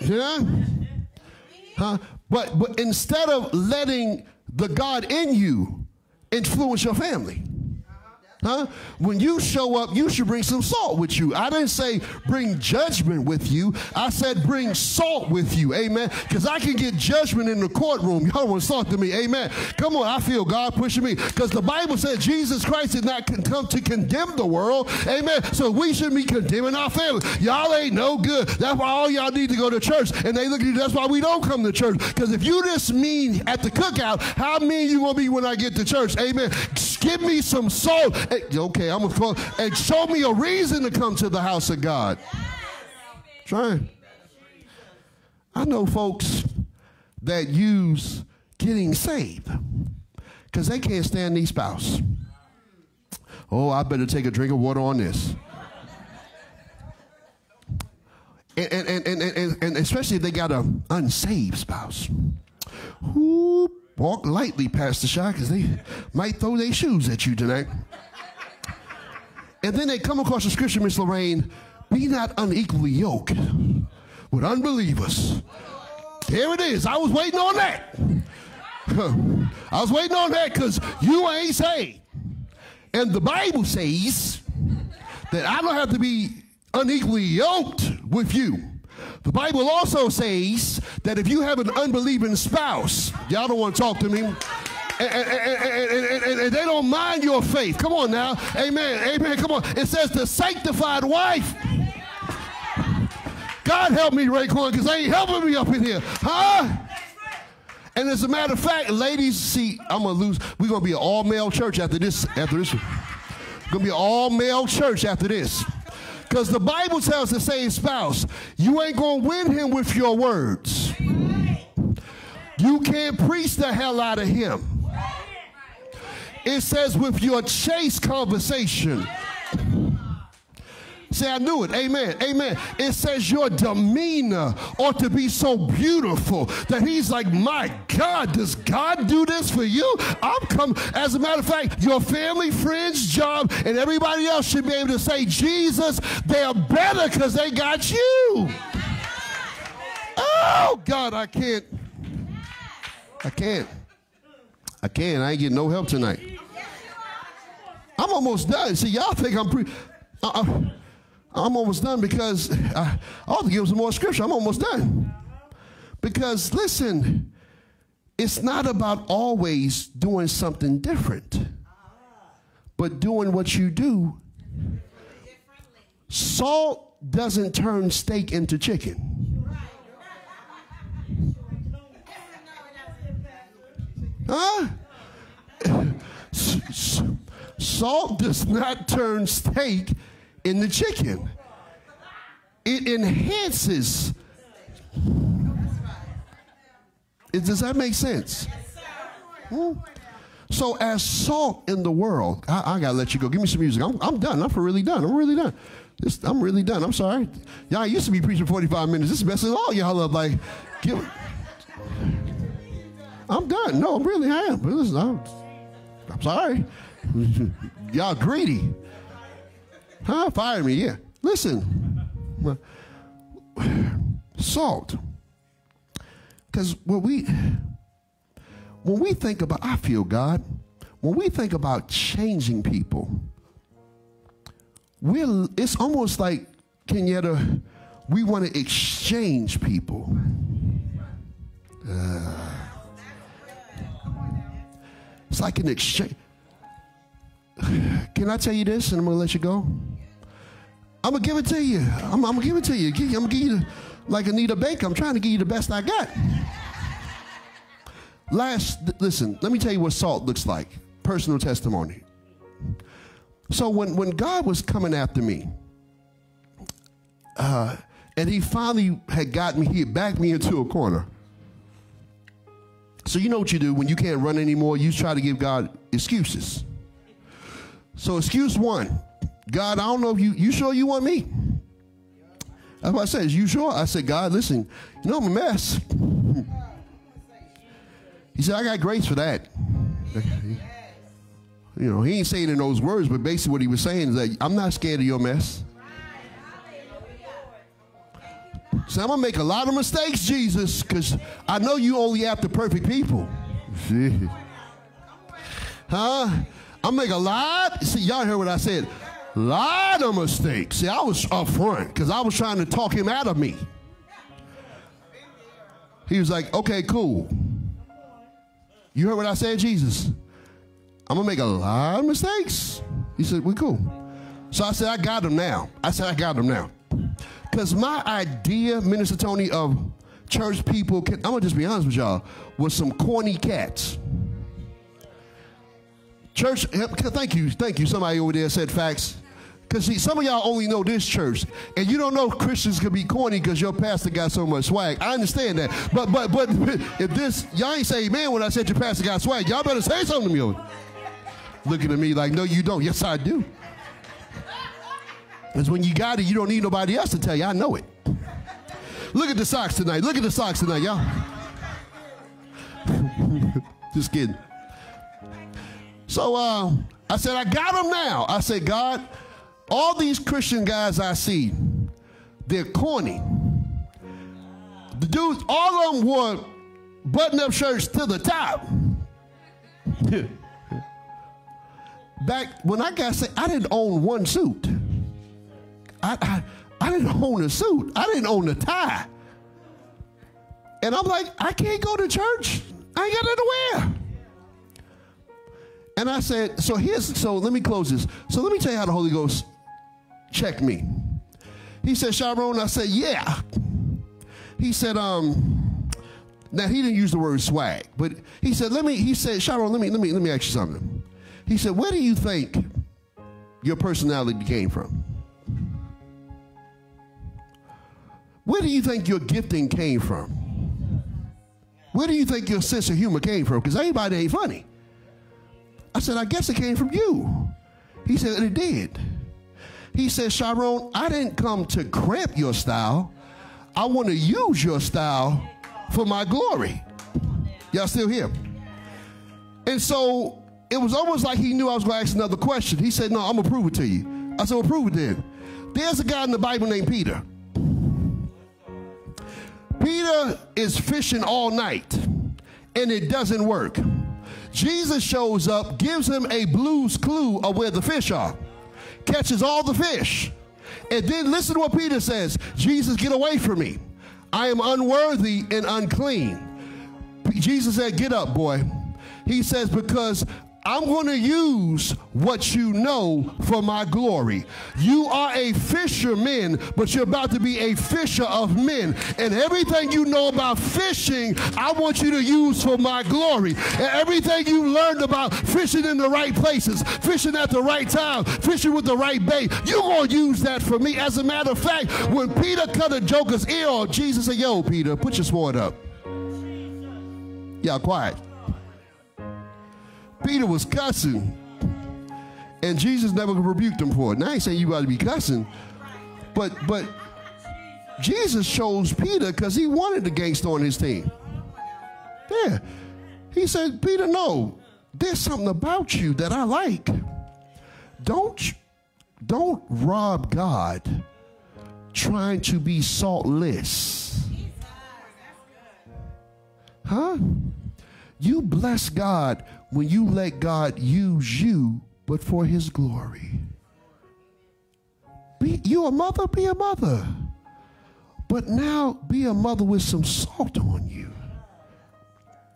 Yeah? Huh? But, but instead of letting the God in you influence your family, Huh? When you show up, you should bring some salt with you. I didn't say bring judgment with you. I said bring salt with you. Amen. Because I can get judgment in the courtroom. Y'all want to talk to me. Amen. Come on, I feel God pushing me. Because the Bible said Jesus Christ did not come to condemn the world. Amen. So we shouldn't be condemning our family. Y'all ain't no good. That's why all y'all need to go to church. And they look at you, that's why we don't come to church. Because if you just mean at the cookout, how mean you gonna be when I get to church? Amen. Give me some salt okay, I'm gonna call and show me a reason to come to the house of God. Trying. I know folks that use getting saved because they can't stand these spouse. Oh, I better take a drink of water on this. And, and, and, and, and especially if they got an unsaved spouse. Who walk lightly past the shot because they might throw their shoes at you tonight. And then they come across the scripture, Miss Lorraine, be not unequally yoked with unbelievers. There it is. I was waiting on that. [laughs] I was waiting on that because you ain't saved. And the Bible says that I don't have to be unequally yoked with you. The Bible also says that if you have an unbelieving spouse, y'all don't want to talk to me and, and, and, and, they don't mind your faith. Come on now. Amen. Amen. Come on. It says the sanctified wife. God help me, Raekwon, because they ain't helping me up in here. Huh? And as a matter of fact, ladies, see, I'm gonna lose. We're gonna be an all-male church after this. After this, gonna be an all-male church after this. Because the Bible tells the same spouse, you ain't gonna win him with your words. You can't preach the hell out of him. It says, with your chase conversation. Say, I knew it. Amen. Amen. It says your demeanor ought to be so beautiful that he's like, my God, does God do this for you? I'm come. As a matter of fact, your family, friends, job, and everybody else should be able to say, Jesus, they are better because they got you. Oh, God, I can't. I can't. I can't. I ain't getting no help tonight. I'm almost done. See, y'all think I'm pre. Uh, uh, I'm almost done because I, I ought to give some more scripture. I'm almost done. Because listen, it's not about always doing something different, but doing what you do. Salt doesn't turn steak into chicken. Huh? Salt does not turn steak into chicken. It enhances. Does that make sense? Hmm? So, as salt in the world, I, I, gotta let you go. Give me some music. I'm, I'm done. I'm really done. I'm really done. This, I'm really done. I'm sorry. Y'all used to be preaching 45 minutes. This messes all y'all up. Like, give, I'm done. No, I'm really am. Listen, I'm, I'm sorry. [laughs] Y'all greedy. Huh? Fire me, yeah. Listen. [sighs] Salt. Because when we when we think about, I feel God, when we think about changing people, we're, it's almost like, Kenyatta, we want to exchange people. Uh, it's like an exchange. [sighs] Can I tell you this and I'm going to let you go? I'm going to give it to you. I'm, I'm going to give it to you. I'm going to give you, like Anita Baker, I'm trying to give you the best I got. Last, listen, let me tell you what salt looks like. Personal testimony. So when, when God was coming after me, uh, and he finally had got me, he had backed me into a corner. So you know what you do when you can't run anymore? You try to give God excuses. So excuse one, God, I don't know if you you sure you want me. That's what I said. Is you sure? I said, God, listen, you know I'm a mess. He said, I got grace for that. You know, he ain't saying in those words, but basically what he was saying is that I'm not scared of your mess. So I'm gonna make a lot of mistakes, Jesus, because I know you only after perfect people. [laughs] huh? I make a lot. See, y'all heard what I said. Lot of mistakes. See, I was up front because I was trying to talk him out of me. He was like, okay, cool. You heard what I said, Jesus? I'm gonna make a lot of mistakes. He said, we cool. So I said, I got him now. I said, I got him now. Because my idea, Minister Tony, of church people, can, I'm gonna just be honest with y'all, was some corny cats. Church, thank you, thank you. Somebody over there said facts. Because see, some of y'all only know this church, and you don't know Christians can be corny because your pastor got so much swag. I understand that. But but but [laughs] if this, y'all ain't say amen when I said your pastor got swag, y'all better say something to me. Looking at me like, no, you don't. Yes, I do. Because when you got it, you don't need nobody else to tell you. I know it. Look at the socks tonight. Look at the socks tonight, y'all. [laughs] Just kidding. So uh, I said, I got them now. I said, God, all these Christian guys I see, they're corny. The dudes, all of them wore button-up shirts to the top. [laughs] Back when I got sick, I didn't own one suit. I, I, I didn't own a suit. I didn't own a tie. And I'm like, I can't go to church. I ain't got nothing to wear. And I said, so here's, so let me close this. So let me tell you how the Holy Ghost checked me. He said, Sharon, I said, yeah. He said, um, now he didn't use the word swag, but he said, let me, he said, Sharon, let me, let me, let me ask you something. He said, where do you think your personality came from? Where do you think your gifting came from? Where do you think your sense of humor came from? Because everybody ain't funny. I said, I guess it came from you. He said, it did. He said, Sharon, I didn't come to cramp your style. I want to use your style for my glory. Y'all still here? And so it was almost like he knew I was going to ask another question. He said, No, I'm going to prove it to you. I said, Well, prove it then. There's a guy in the Bible named Peter. Peter is fishing all night and it doesn't work. Jesus shows up, gives him a blues clue of where the fish are, catches all the fish. And then listen to what Peter says Jesus, get away from me. I am unworthy and unclean. Jesus said, Get up, boy. He says, Because I'm going to use what you know for my glory. You are a fisherman, but you're about to be a fisher of men. And everything you know about fishing, I want you to use for my glory. And everything you learned about fishing in the right places, fishing at the right time, fishing with the right bait, you're going to use that for me. As a matter of fact, when Peter cut a joker's ear off, Jesus said, Yo, Peter, put your sword up. Y'all quiet. Peter was cussing. And Jesus never rebuked him for it. Now I ain't saying you got to be cussing, but but Jesus chose Peter because he wanted the gangster on his team. Yeah. He said, Peter, no, there's something about you that I like. Don't don't rob God trying to be saltless. Huh? You bless God when you let God use you, but for his glory. be you a mother, be a mother. But now be a mother with some salt on you.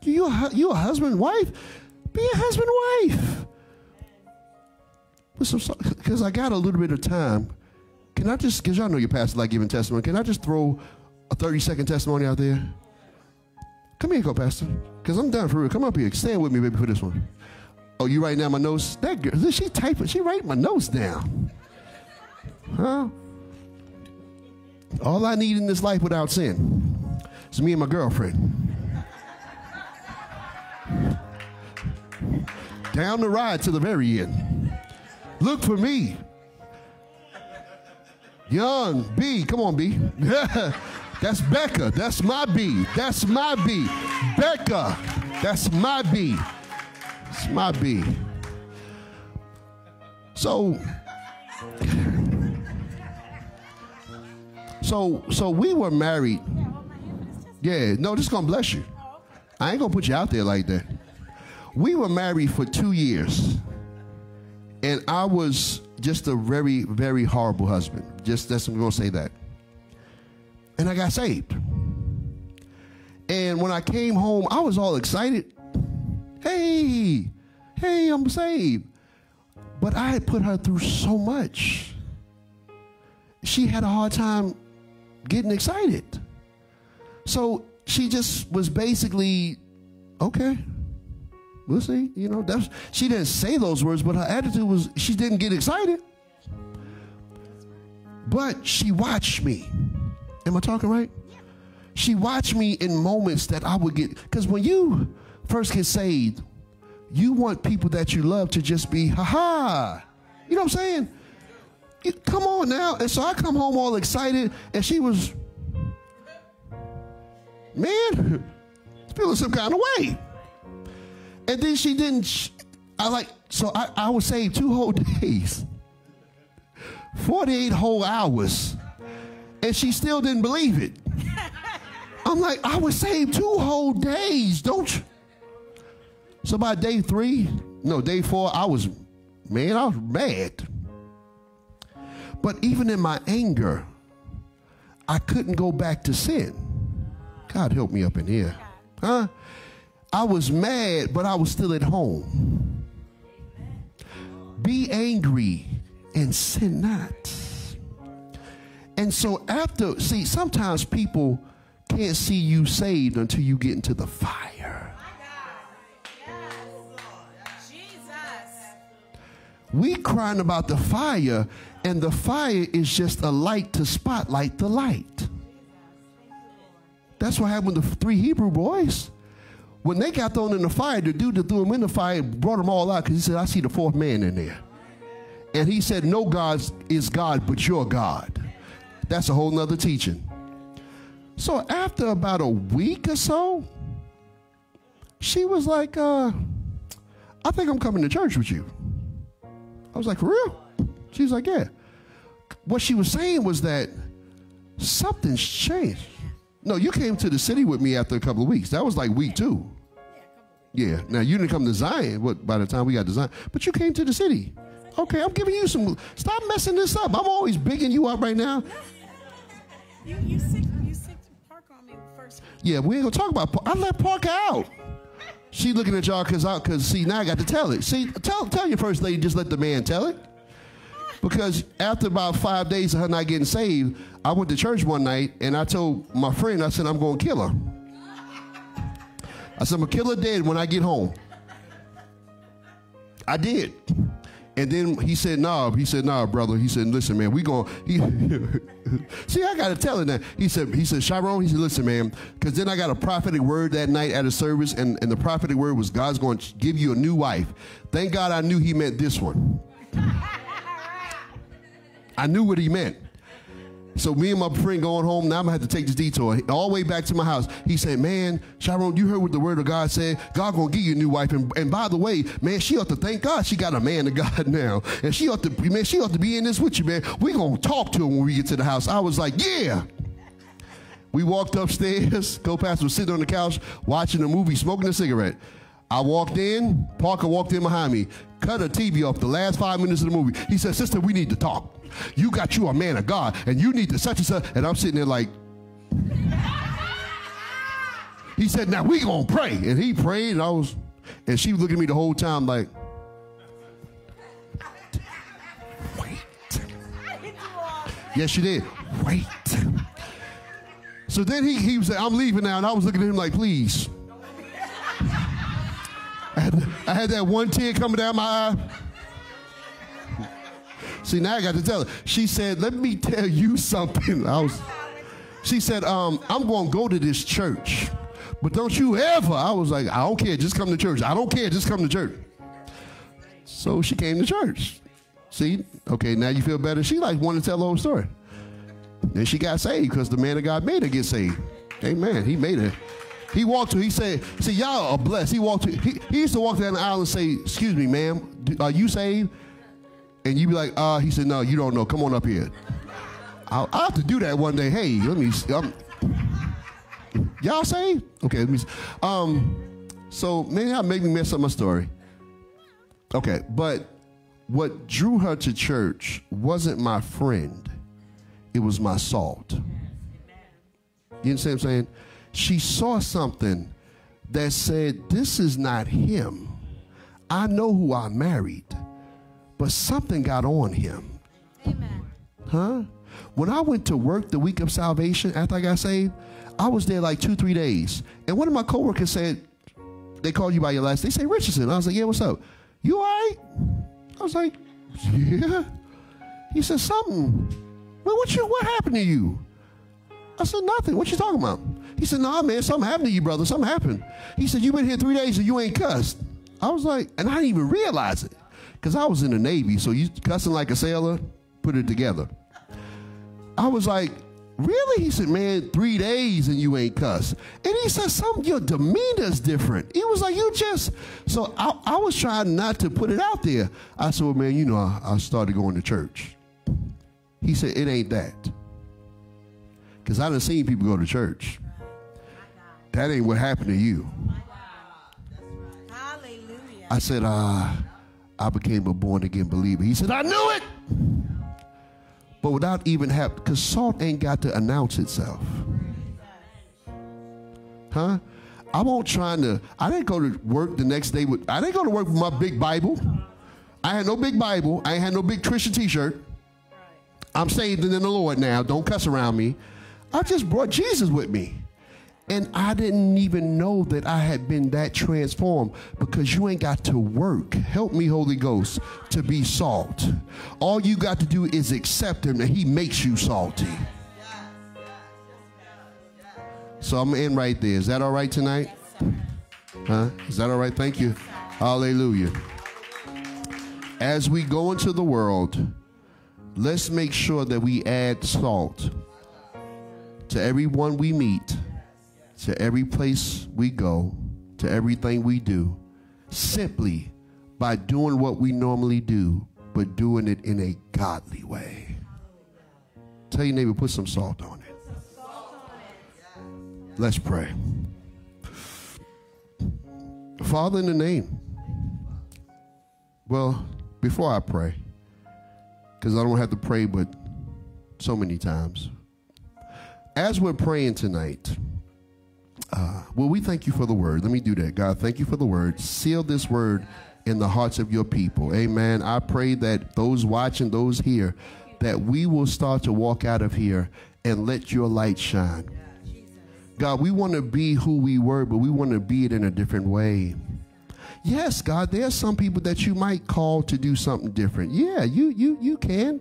You a, you a husband, wife? Be a husband, wife. With some salt, because I got a little bit of time. Can I just, because y'all know your pastor like giving testimony, can I just throw a 30 second testimony out there? Come here, go, Pastor. Because I'm done for real. Come up here. Stand with me, baby, for this one. Oh, you writing down my notes? That girl, she typing, she writing my notes down. Huh? All I need in this life without sin is me and my girlfriend. Down the ride to the very end. Look for me. Young B, come on, B. [laughs] That's Becca. That's my B. That's my B. Becca. That's my B. It's my B. So, so, so we were married. Yeah, no, this is gonna bless you. I ain't gonna put you out there like that. We were married for two years, and I was just a very, very horrible husband. Just that's I'm gonna say that. And I got saved. And when I came home, I was all excited. Hey, hey, I'm saved. But I had put her through so much. She had a hard time getting excited. So she just was basically, okay, we'll see. You know, that's she didn't say those words, but her attitude was she didn't get excited. But she watched me. Am I talking right? She watched me in moments that I would get because when you first get saved, you want people that you love to just be ha ha. You know what I'm saying? You- come on now. And so I come home all excited, and she was, man, feeling some kind of way. And then she didn't. I like so I, I was saved two whole [laughs] days, forty-eight whole hours, and she still didn't believe it. I'm like, I was saved two whole days, don't you? So by day three, no, day four, I was, man, I was mad. But even in my anger, I couldn't go back to sin. God help me up in here. Huh? I was mad, but I was still at home. Be angry and sin not. And so after, see, sometimes people can't see you saved until you get into the fire. We crying about the fire, and the fire is just a light to spotlight the light. That's what happened with the three Hebrew boys. When they got thrown in the fire, the dude that threw them in the fire brought them all out because he said, I see the fourth man in there. And he said, No God is God but your God. That's a whole nother teaching. So after about a week or so, she was like, uh, I think I'm coming to church with you. I was like, for real? She's like, yeah. What she was saying was that something's changed. No, you came to the city with me after a couple of weeks. That was like week two. Yeah. Now you didn't come to Zion. What by the time we got to Zion, but you came to the city. Okay, I'm giving you some. Stop messing this up. I'm always bigging you up right now. You you sick you sick park on me first. Yeah, we ain't gonna talk about. Pa- I let Parker out. She looking at y'all cause I, cause see now I got to tell it. See, tell tell your first lady just let the man tell it. Because after about five days of her not getting saved, I went to church one night and I told my friend, I said I'm gonna kill her. I said I'm gonna kill her dead when I get home. I did. And then he said, nah, he said, nah, brother. He said, listen, man, we going [laughs] See, I gotta tell him that. He said, he said, Chiron, he said, listen, man, because then I got a prophetic word that night at a service, and, and the prophetic word was God's going to give you a new wife. Thank God I knew he meant this one. [laughs] I knew what he meant. So me and my friend going home, now I'm gonna have to take this detour all the way back to my house. He said, man, Sharon, you heard what the word of God said. God gonna give you a new wife. And, and by the way, man, she ought to thank God she got a man of God [laughs] now. And she ought to, man, she ought to be in this with you, man. We gonna talk to him when we get to the house. I was like, yeah. We walked upstairs. [laughs] Co-pastor was sitting on the couch watching a movie, smoking a cigarette. I walked in, Parker walked in behind me, cut a TV off the last five minutes of the movie. He said, Sister, we need to talk. You got you a man of God, and you need to such and such. And I'm sitting there like, he said, Now we gonna pray. And he prayed, and I was, and she was looking at me the whole time like, Wait. Yes, she did. Wait. So then he, he said, I'm leaving now. And I was looking at him like, please. I had, I had that one tear coming down my eye. See, now I got to tell her. She said, let me tell you something. I was, she said, um, I'm going to go to this church. But don't you ever. I was like, I don't care. Just come to church. I don't care. Just come to church. So she came to church. See, okay, now you feel better. She like wanted to tell the whole story. Then she got saved because the man of God made her get saved. Amen. He made her. He walked to, he said, see, y'all are blessed. He walked to, he, he used to walk down the aisle and say, excuse me, ma'am, are you saved? And you be like, uh, he said, no, you don't know. Come on up here. I'll, I'll have to do that one day. Hey, let me, um, y'all saved? Okay, let me, um, so maybe I make me mess up my story. Okay, but what drew her to church wasn't my friend it was my salt. You understand what I'm saying? She saw something that said, This is not him. I know who I married, but something got on him. Amen. Huh? When I went to work the week of salvation after I got saved, I was there like two, three days. And one of my coworkers said, They called you by your last. They say Richardson. I was like, Yeah, what's up? You all right? I was like, Yeah. He said, Something well, what you what happened to you? I said, nothing. What you talking about? He said, nah, man, something happened to you, brother. Something happened. He said, you been here three days and you ain't cussed. I was like, and I didn't even realize it. Because I was in the Navy, so you cussing like a sailor, put it together. I was like, really? He said, man, three days and you ain't cuss. And he said, something, your demeanor's different. He was like, you just, so I, I was trying not to put it out there. I said, well, man, you know, I, I started going to church. He said, It ain't that. Because I done seen people go to church. That ain't what happened to you. I said, uh, I became a born again believer. He said, I knew it. But without even having, because salt ain't got to announce itself. Huh? I won't trying to, I didn't go to work the next day with, I didn't go to work with my big Bible. I had no big Bible. I ain't had no big Christian t shirt. I'm saved in the Lord now. Don't cuss around me. I just brought Jesus with me. And I didn't even know that I had been that transformed because you ain't got to work. Help me, Holy Ghost, to be salt. All you got to do is accept Him and He makes you salty. So I'm in right there. Is that all right tonight? Huh? Is that all right? Thank you. Hallelujah. As we go into the world, let's make sure that we add salt to everyone we meet, to every place we go, to everything we do, simply by doing what we normally do, but doing it in a godly way. Tell your neighbor, put some salt on it. Let's pray. Father, in the name. Well, before I pray, because I don't have to pray but so many times. As we're praying tonight, uh, well, we thank you for the word. Let me do that. God, thank you for the word. Seal this word in the hearts of your people. Amen. I pray that those watching, those here, that we will start to walk out of here and let your light shine. God, we want to be who we were, but we want to be it in a different way. Yes, God, there's some people that you might call to do something different. Yeah, you you you can.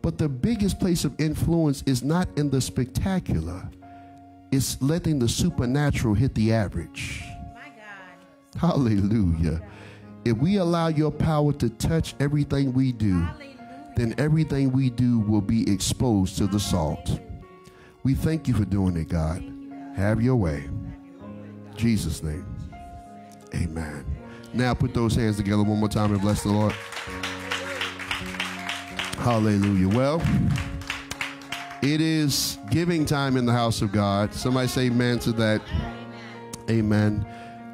But the biggest place of influence is not in the spectacular. It's letting the supernatural hit the average. My God. Hallelujah. If we allow your power to touch everything we do, Hallelujah. then everything we do will be exposed to the salt. We thank you for doing it, God. Have your way. Jesus' name. Amen. Now put those hands together one more time and bless the Lord. Hallelujah. Well, it is giving time in the house of God. Somebody say amen to that. Amen.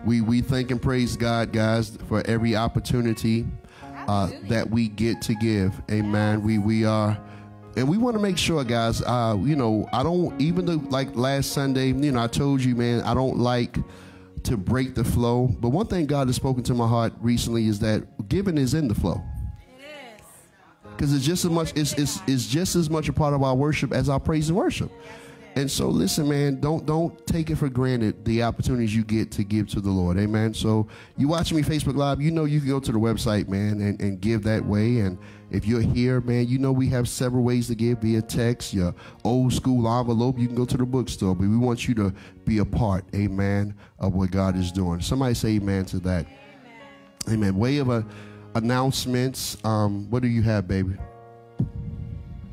we we thank and praise God, guys, for every opportunity uh, that we get to give. Amen. We we are. And we want to make sure, guys. Uh, you know, I don't even though like last Sunday. You know, I told you, man, I don't like to break the flow. But one thing God has spoken to my heart recently is that giving is in the flow. Because it's just as much it's, it's, it's just as much a part of our worship as our praise and worship. And so listen, man, don't don't take it for granted the opportunities you get to give to the Lord. Amen. So you watching me Facebook Live, you know you can go to the website, man, and, and give that way. And if you're here, man, you know we have several ways to give via text, your old school envelope. You can go to the bookstore, but we want you to be a part, amen, of what God is doing. Somebody say amen to that. Amen. Way of a announcements. Um, what do you have, baby?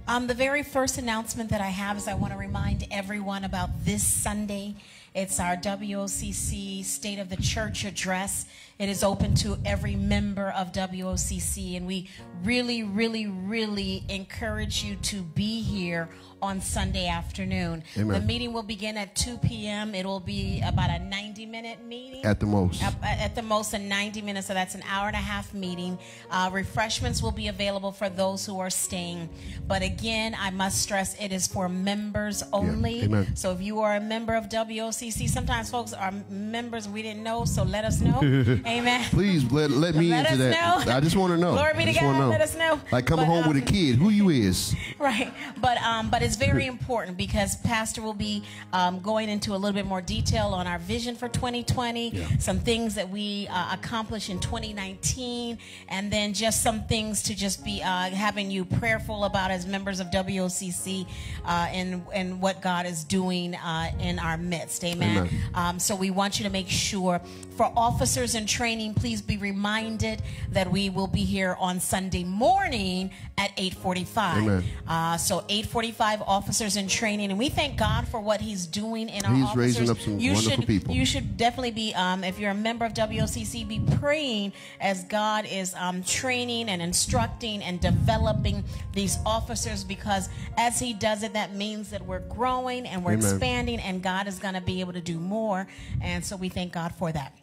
Um, the very first announcement that I have is I want to remind everyone about this Sunday. It's our WOCC State of the Church address. It is open to every member of WOCC, and we really, really, really encourage you to be here on Sunday afternoon. Amen. The meeting will begin at 2 p.m. It will be about a 90 minute meeting. At the most. At, at the most, a 90 minutes, so that's an hour and a half meeting. Uh, refreshments will be available for those who are staying. But again, I must stress it is for members only. Amen. So if you are a member of WOCC, sometimes folks are members we didn't know, so let us know. [laughs] Amen. Please let, let me Let into us that. know. I just want to know. Glory be to God. Let us know. Like coming But, home with a um, kid. Who you is? [laughs] right but um but it's very important because pastor will be um, going into a little bit more detail on our vision for 2020 Yeah. some things that we uh, accomplish in 2019 and then just some things to just be uh, having you prayerful about as members of WOCC uh, and and what God is doing uh, in our midst amen, Amen. Um, so we want you to make sure for officers in training please be reminded that we will be here on Sunday morning at 8:45 uh, so 8:45 officers in training, and we thank God for what He's doing in our He's officers. raising up some you wonderful should, people. You should definitely be, um, if you're a member of WOCC, be praying as God is um, training and instructing and developing these officers, because as He does it, that means that we're growing and we're Amen. expanding, and God is going to be able to do more. And so we thank God for that.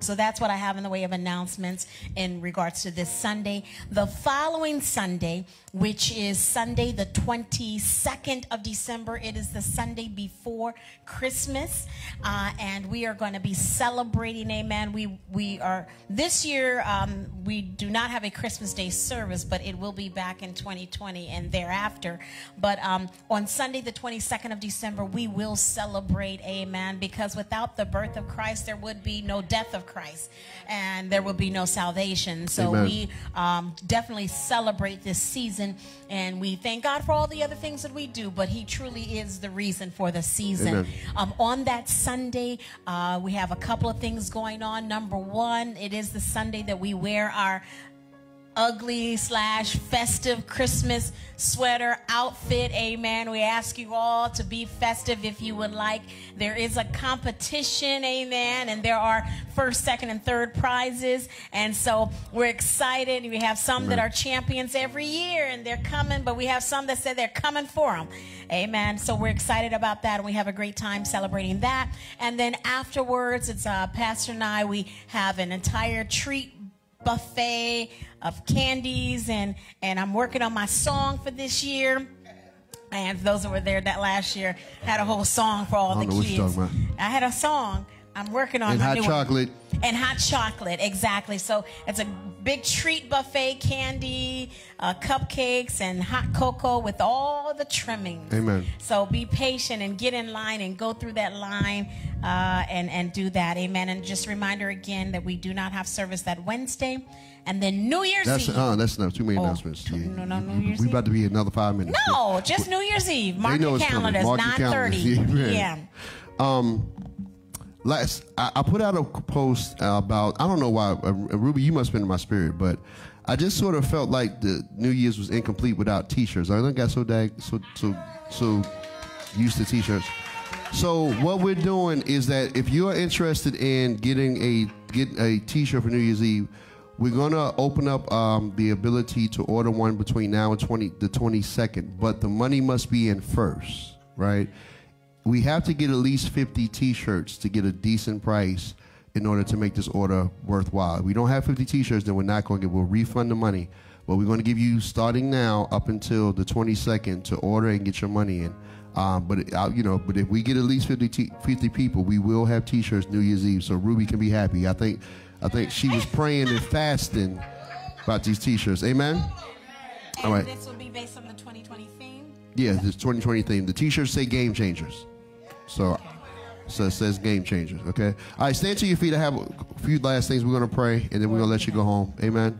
So that's what I have in the way of announcements in regards to this Sunday. The following Sunday, which is Sunday, the 22nd of December, it is the Sunday before Christmas. Uh, and we are going to be celebrating, amen. We, we are, this year, um, we do not have a Christmas Day service, but it will be back in 2020 and thereafter. But um, on Sunday, the 22nd of December, we will celebrate, amen, because without the birth of Christ, there would be no death of Christ and there will be no salvation. So Amen. we um, definitely celebrate this season and we thank God for all the other things that we do, but He truly is the reason for the season. Um, on that Sunday, uh, we have a couple of things going on. Number one, it is the Sunday that we wear our ugly slash festive Christmas sweater outfit. Amen. We ask you all to be festive if you would like. There is a competition. Amen. And there are first, second, and third prizes. And so we're excited. We have some that are champions every year and they're coming, but we have some that said they're coming for them. Amen. So we're excited about that. And we have a great time celebrating that. And then afterwards, it's uh, Pastor and I, we have an entire treat buffet of candies and and I'm working on my song for this year. And those that were there that last year had a whole song for all the don't know what you're kids. I had a song. I'm working on And hot new one. chocolate. And hot chocolate, exactly. So it's a big treat buffet, candy, uh, cupcakes, and hot cocoa with all the trimmings. Amen. So be patient and get in line and go through that line uh, and and do that. Amen. And just a reminder again that we do not have service that Wednesday, and then New Year's That's Eve. uh, that's enough. Too many Oh, announcements. t- Yeah. no, no, New Year's we Eve? about to be another five minutes. no, just New Year's Eve. Mark your calendars, nine thirty. [laughs] Yeah. p.m. last I, I put out a post about I don't know why uh, Ruby you must have been in my spirit but I just sort of felt like the New Year's was incomplete without T-shirts I don't got so dag so so so used to T-shirts so what we're doing is that if you are interested in getting a get a T-shirt for New Year's Eve we're gonna open up um, the ability to order one between now and 20 the 22nd but the money must be in first right we have to get at least 50 t-shirts to get a decent price in order to make this order worthwhile. If we don't have 50 t-shirts, then we're not going to get, we'll refund the money. But we're going to give you starting now up until the 22nd to order and get your money in. Um, but uh, you know, but if we get at least 50, t- 50 people, we will have T-shirts New Year's Eve, so Ruby can be happy. I think, I think she was praying and fasting about these T-shirts. Amen. And All right. this will be based on the 2020 theme. Yeah, this 2020 theme. The T-shirts say "Game Changers," so so it says "Game Changers." Okay. All right, stand to your feet. I have a few last things we're gonna pray, and then we're gonna let you go home. Amen.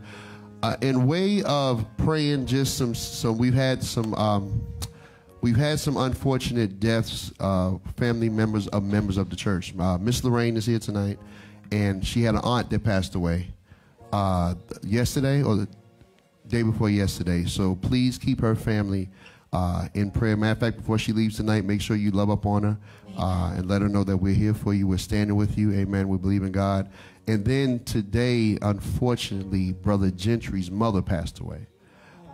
Uh, in way of praying, just some some we've had some um, we've had some unfortunate deaths. Uh, family members of members of the church. Uh, Miss Lorraine is here tonight, and she had an aunt that passed away uh, yesterday or the day before yesterday. So please keep her family uh, in prayer. Matter of fact, before she leaves tonight, make sure you love up on her uh, and let her know that we're here for you. We're standing with you. Amen. We believe in God. And then today, unfortunately, Brother Gentry's mother passed away.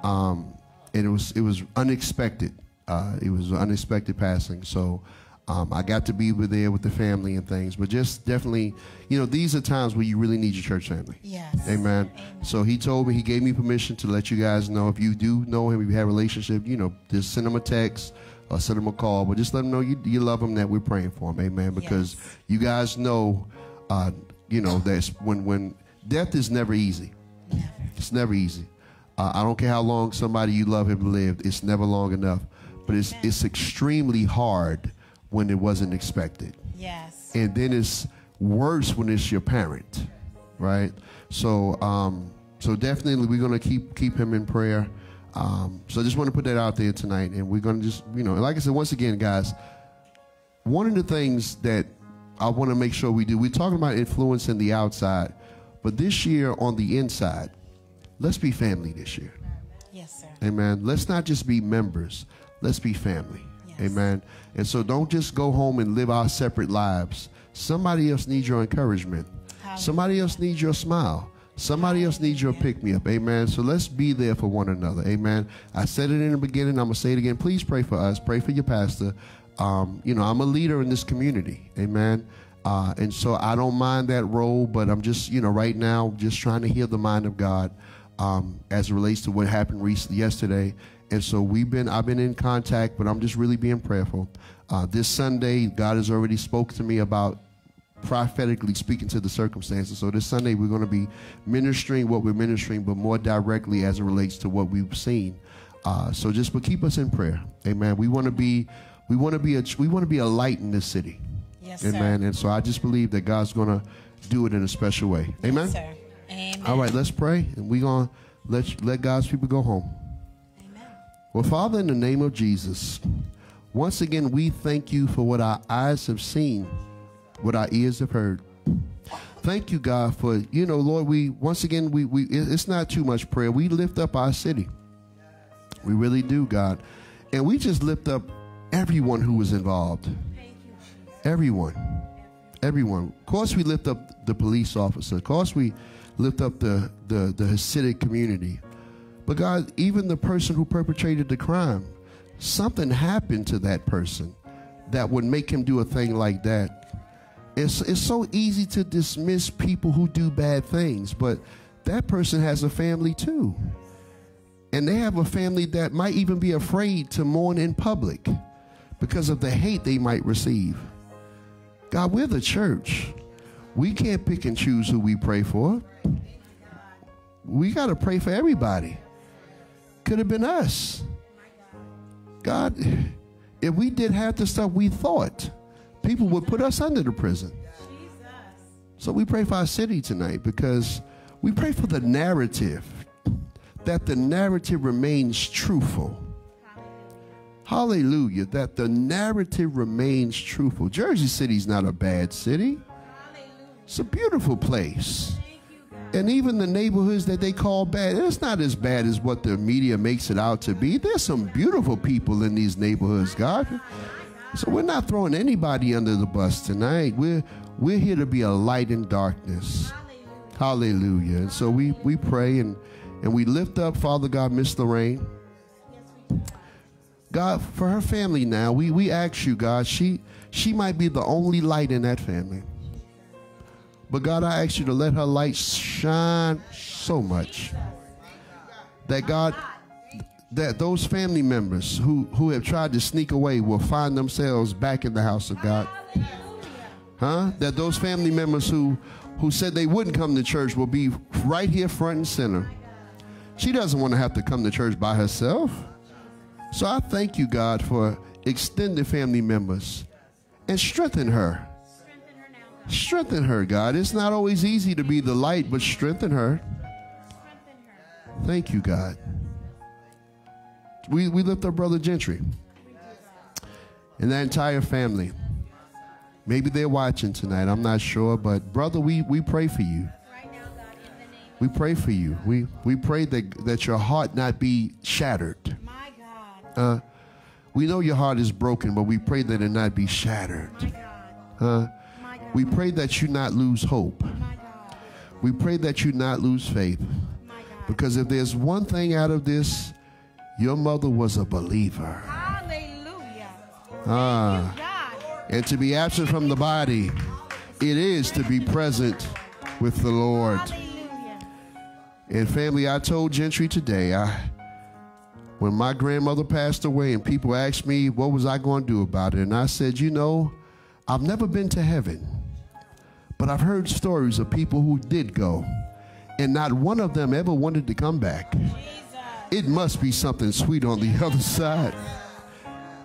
Um, and it was it was unexpected. Uh, it was an unexpected passing. So um, I got to be with there with the family and things. But just definitely, you know, these are times where you really need your church family. Yes. Amen. So he told me, he gave me permission to let you guys know if you do know him, if you have a relationship, you know, just send him a text or send him a call, but just let him know you, you love him, that we're praying for him. Amen. Because Yes. you guys know, uh, you know, that's when, when death is never easy. Never. It's never easy. Uh, I don't care how long somebody you love have lived. It's never long enough. But it's, it's extremely hard when it wasn't expected Yes. and then it's worse when it's your parent, right? So, um, so definitely we're gonna keep keep him in prayer. Um, so I just want to put that out there tonight, and we're gonna just, you know, like I said, once again, guys, one of the things that I want to make sure we do, we're talking about influencing the outside, but this year on the inside, let's be family this year. Yes, sir. Amen. Let's not just be members. Let's be family. Yes. Amen. And so don't just go home and live our separate lives. Somebody else needs your encouragement. Somebody else needs your smile. Somebody else needs your pick me up. Amen. So let's be there for one another. Amen. I said it in the beginning. I'm going to say it again. Please pray for us. Pray for your pastor. Um, you know, I'm a leader in this community. Amen. Uh, and so I don't mind that role, but I'm just, you know, right now, just trying to hear the mind of God um, as it relates to what happened recently yesterday. And so we've been, I've been in contact, but I'm just really being prayerful. Uh, this Sunday, God has already spoke to me about prophetically speaking to the circumstances. So this Sunday, we're going to be ministering what we're ministering, but more directly as it relates to what we've seen. Uh, so just, but keep us in prayer, Amen. We want to be, we want to be a, we want to be a light in this city, Yes, Amen. sir. And so I just believe that God's going to do it in a special way, Amen. Yes, sir. Amen. All right, let's pray, and we're gonna let let God's people go home. Well, Father, in the name of Jesus, once again we thank you for what our eyes have seen, what our ears have heard. Thank you, God, for you know, Lord. We once again we we it's not too much prayer. We lift up our city. We really do, God, and we just lift up everyone who was involved. Everyone, everyone. Of course, we lift up the police officer. Of course, we lift up the the the Hasidic community. But God, even the person who perpetrated the crime, something happened to that person that would make him do a thing like that. It's, it's so easy to dismiss people who do bad things, but that person has a family too. And they have a family that might even be afraid to mourn in public because of the hate they might receive. God, we're the church. We can't pick and choose who we pray for. We got to pray for everybody. Could have been us. God, if we did half the stuff we thought, people would put us under the prison. So we pray for our city tonight because we pray for the narrative, that the narrative remains truthful. Hallelujah, that the narrative remains truthful. Jersey City's not a bad city. It's a beautiful place. And even the neighborhoods that they call bad, it's not as bad as what the media makes it out to be. There's some beautiful people in these neighborhoods, God. So we're not throwing anybody under the bus tonight. We're we're here to be a light in darkness. Hallelujah. And so we we pray and and we lift up Father God, Miss Lorraine. God, for her family now, we, we ask you, God, she she might be the only light in that family. But God, I ask you to let her light shine so much that God, that those family members who, who have tried to sneak away will find themselves back in the house of God. Huh? That those family members who, who said they wouldn't come to church will be right here front and center. She doesn't want to have to come to church by herself. So I thank you, God, for extended family members and strengthen her. Strengthen her, God. It's not always easy to be the light, but strengthen her. Thank you, God. We, we lift up Brother Gentry and that entire family. Maybe they're watching tonight. I'm not sure. But, brother, we, we pray for you. We pray for you. We, we pray that, that your heart not be shattered. Uh, we know your heart is broken, but we pray that it not be shattered. Uh. We pray that you not lose hope. We pray that you not lose faith. Because if there's one thing out of this, your mother was a believer. Hallelujah. Ah. And to be absent from the body, it is to be present with the Lord. Hallelujah. And family, I told Gentry today, I when my grandmother passed away and people asked me what was I going to do about it, and I said, you know, I've never been to heaven, but I've heard stories of people who did go, and not one of them ever wanted to come back. It must be something sweet on the [laughs] other side.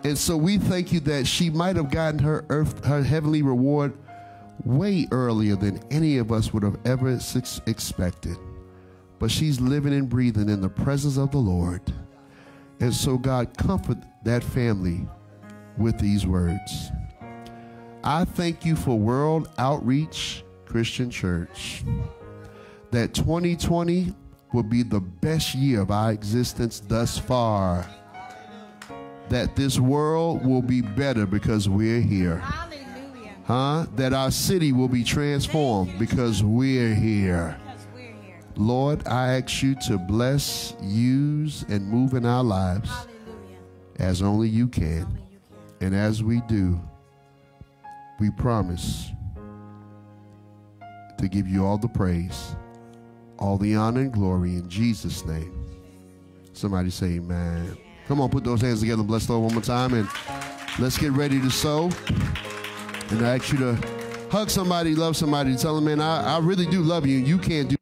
And so we thank you that she might have gotten her earth, her heavenly reward way earlier than any of us would have ever expected. But she's living and breathing in the presence of the Lord. And so, God, comfort that family with these words. I thank you for World Outreach Christian Church. That 2020 will be the best year of our existence thus far. That this world will be better because we're here. Hallelujah. Huh? That our city will be transformed because we're here. Because we're here. Lord, I ask you to bless, use, and move in our lives Hallelujah. as only you can. Only you can. And as we do, we promise to give you all the praise, all the honor and glory in Jesus' name. Somebody say amen. Come on, put those hands together and bless the Lord one more time. And let's get ready to sow. And I ask you to hug somebody, love somebody, tell them, man, I, I really do love you. You can't do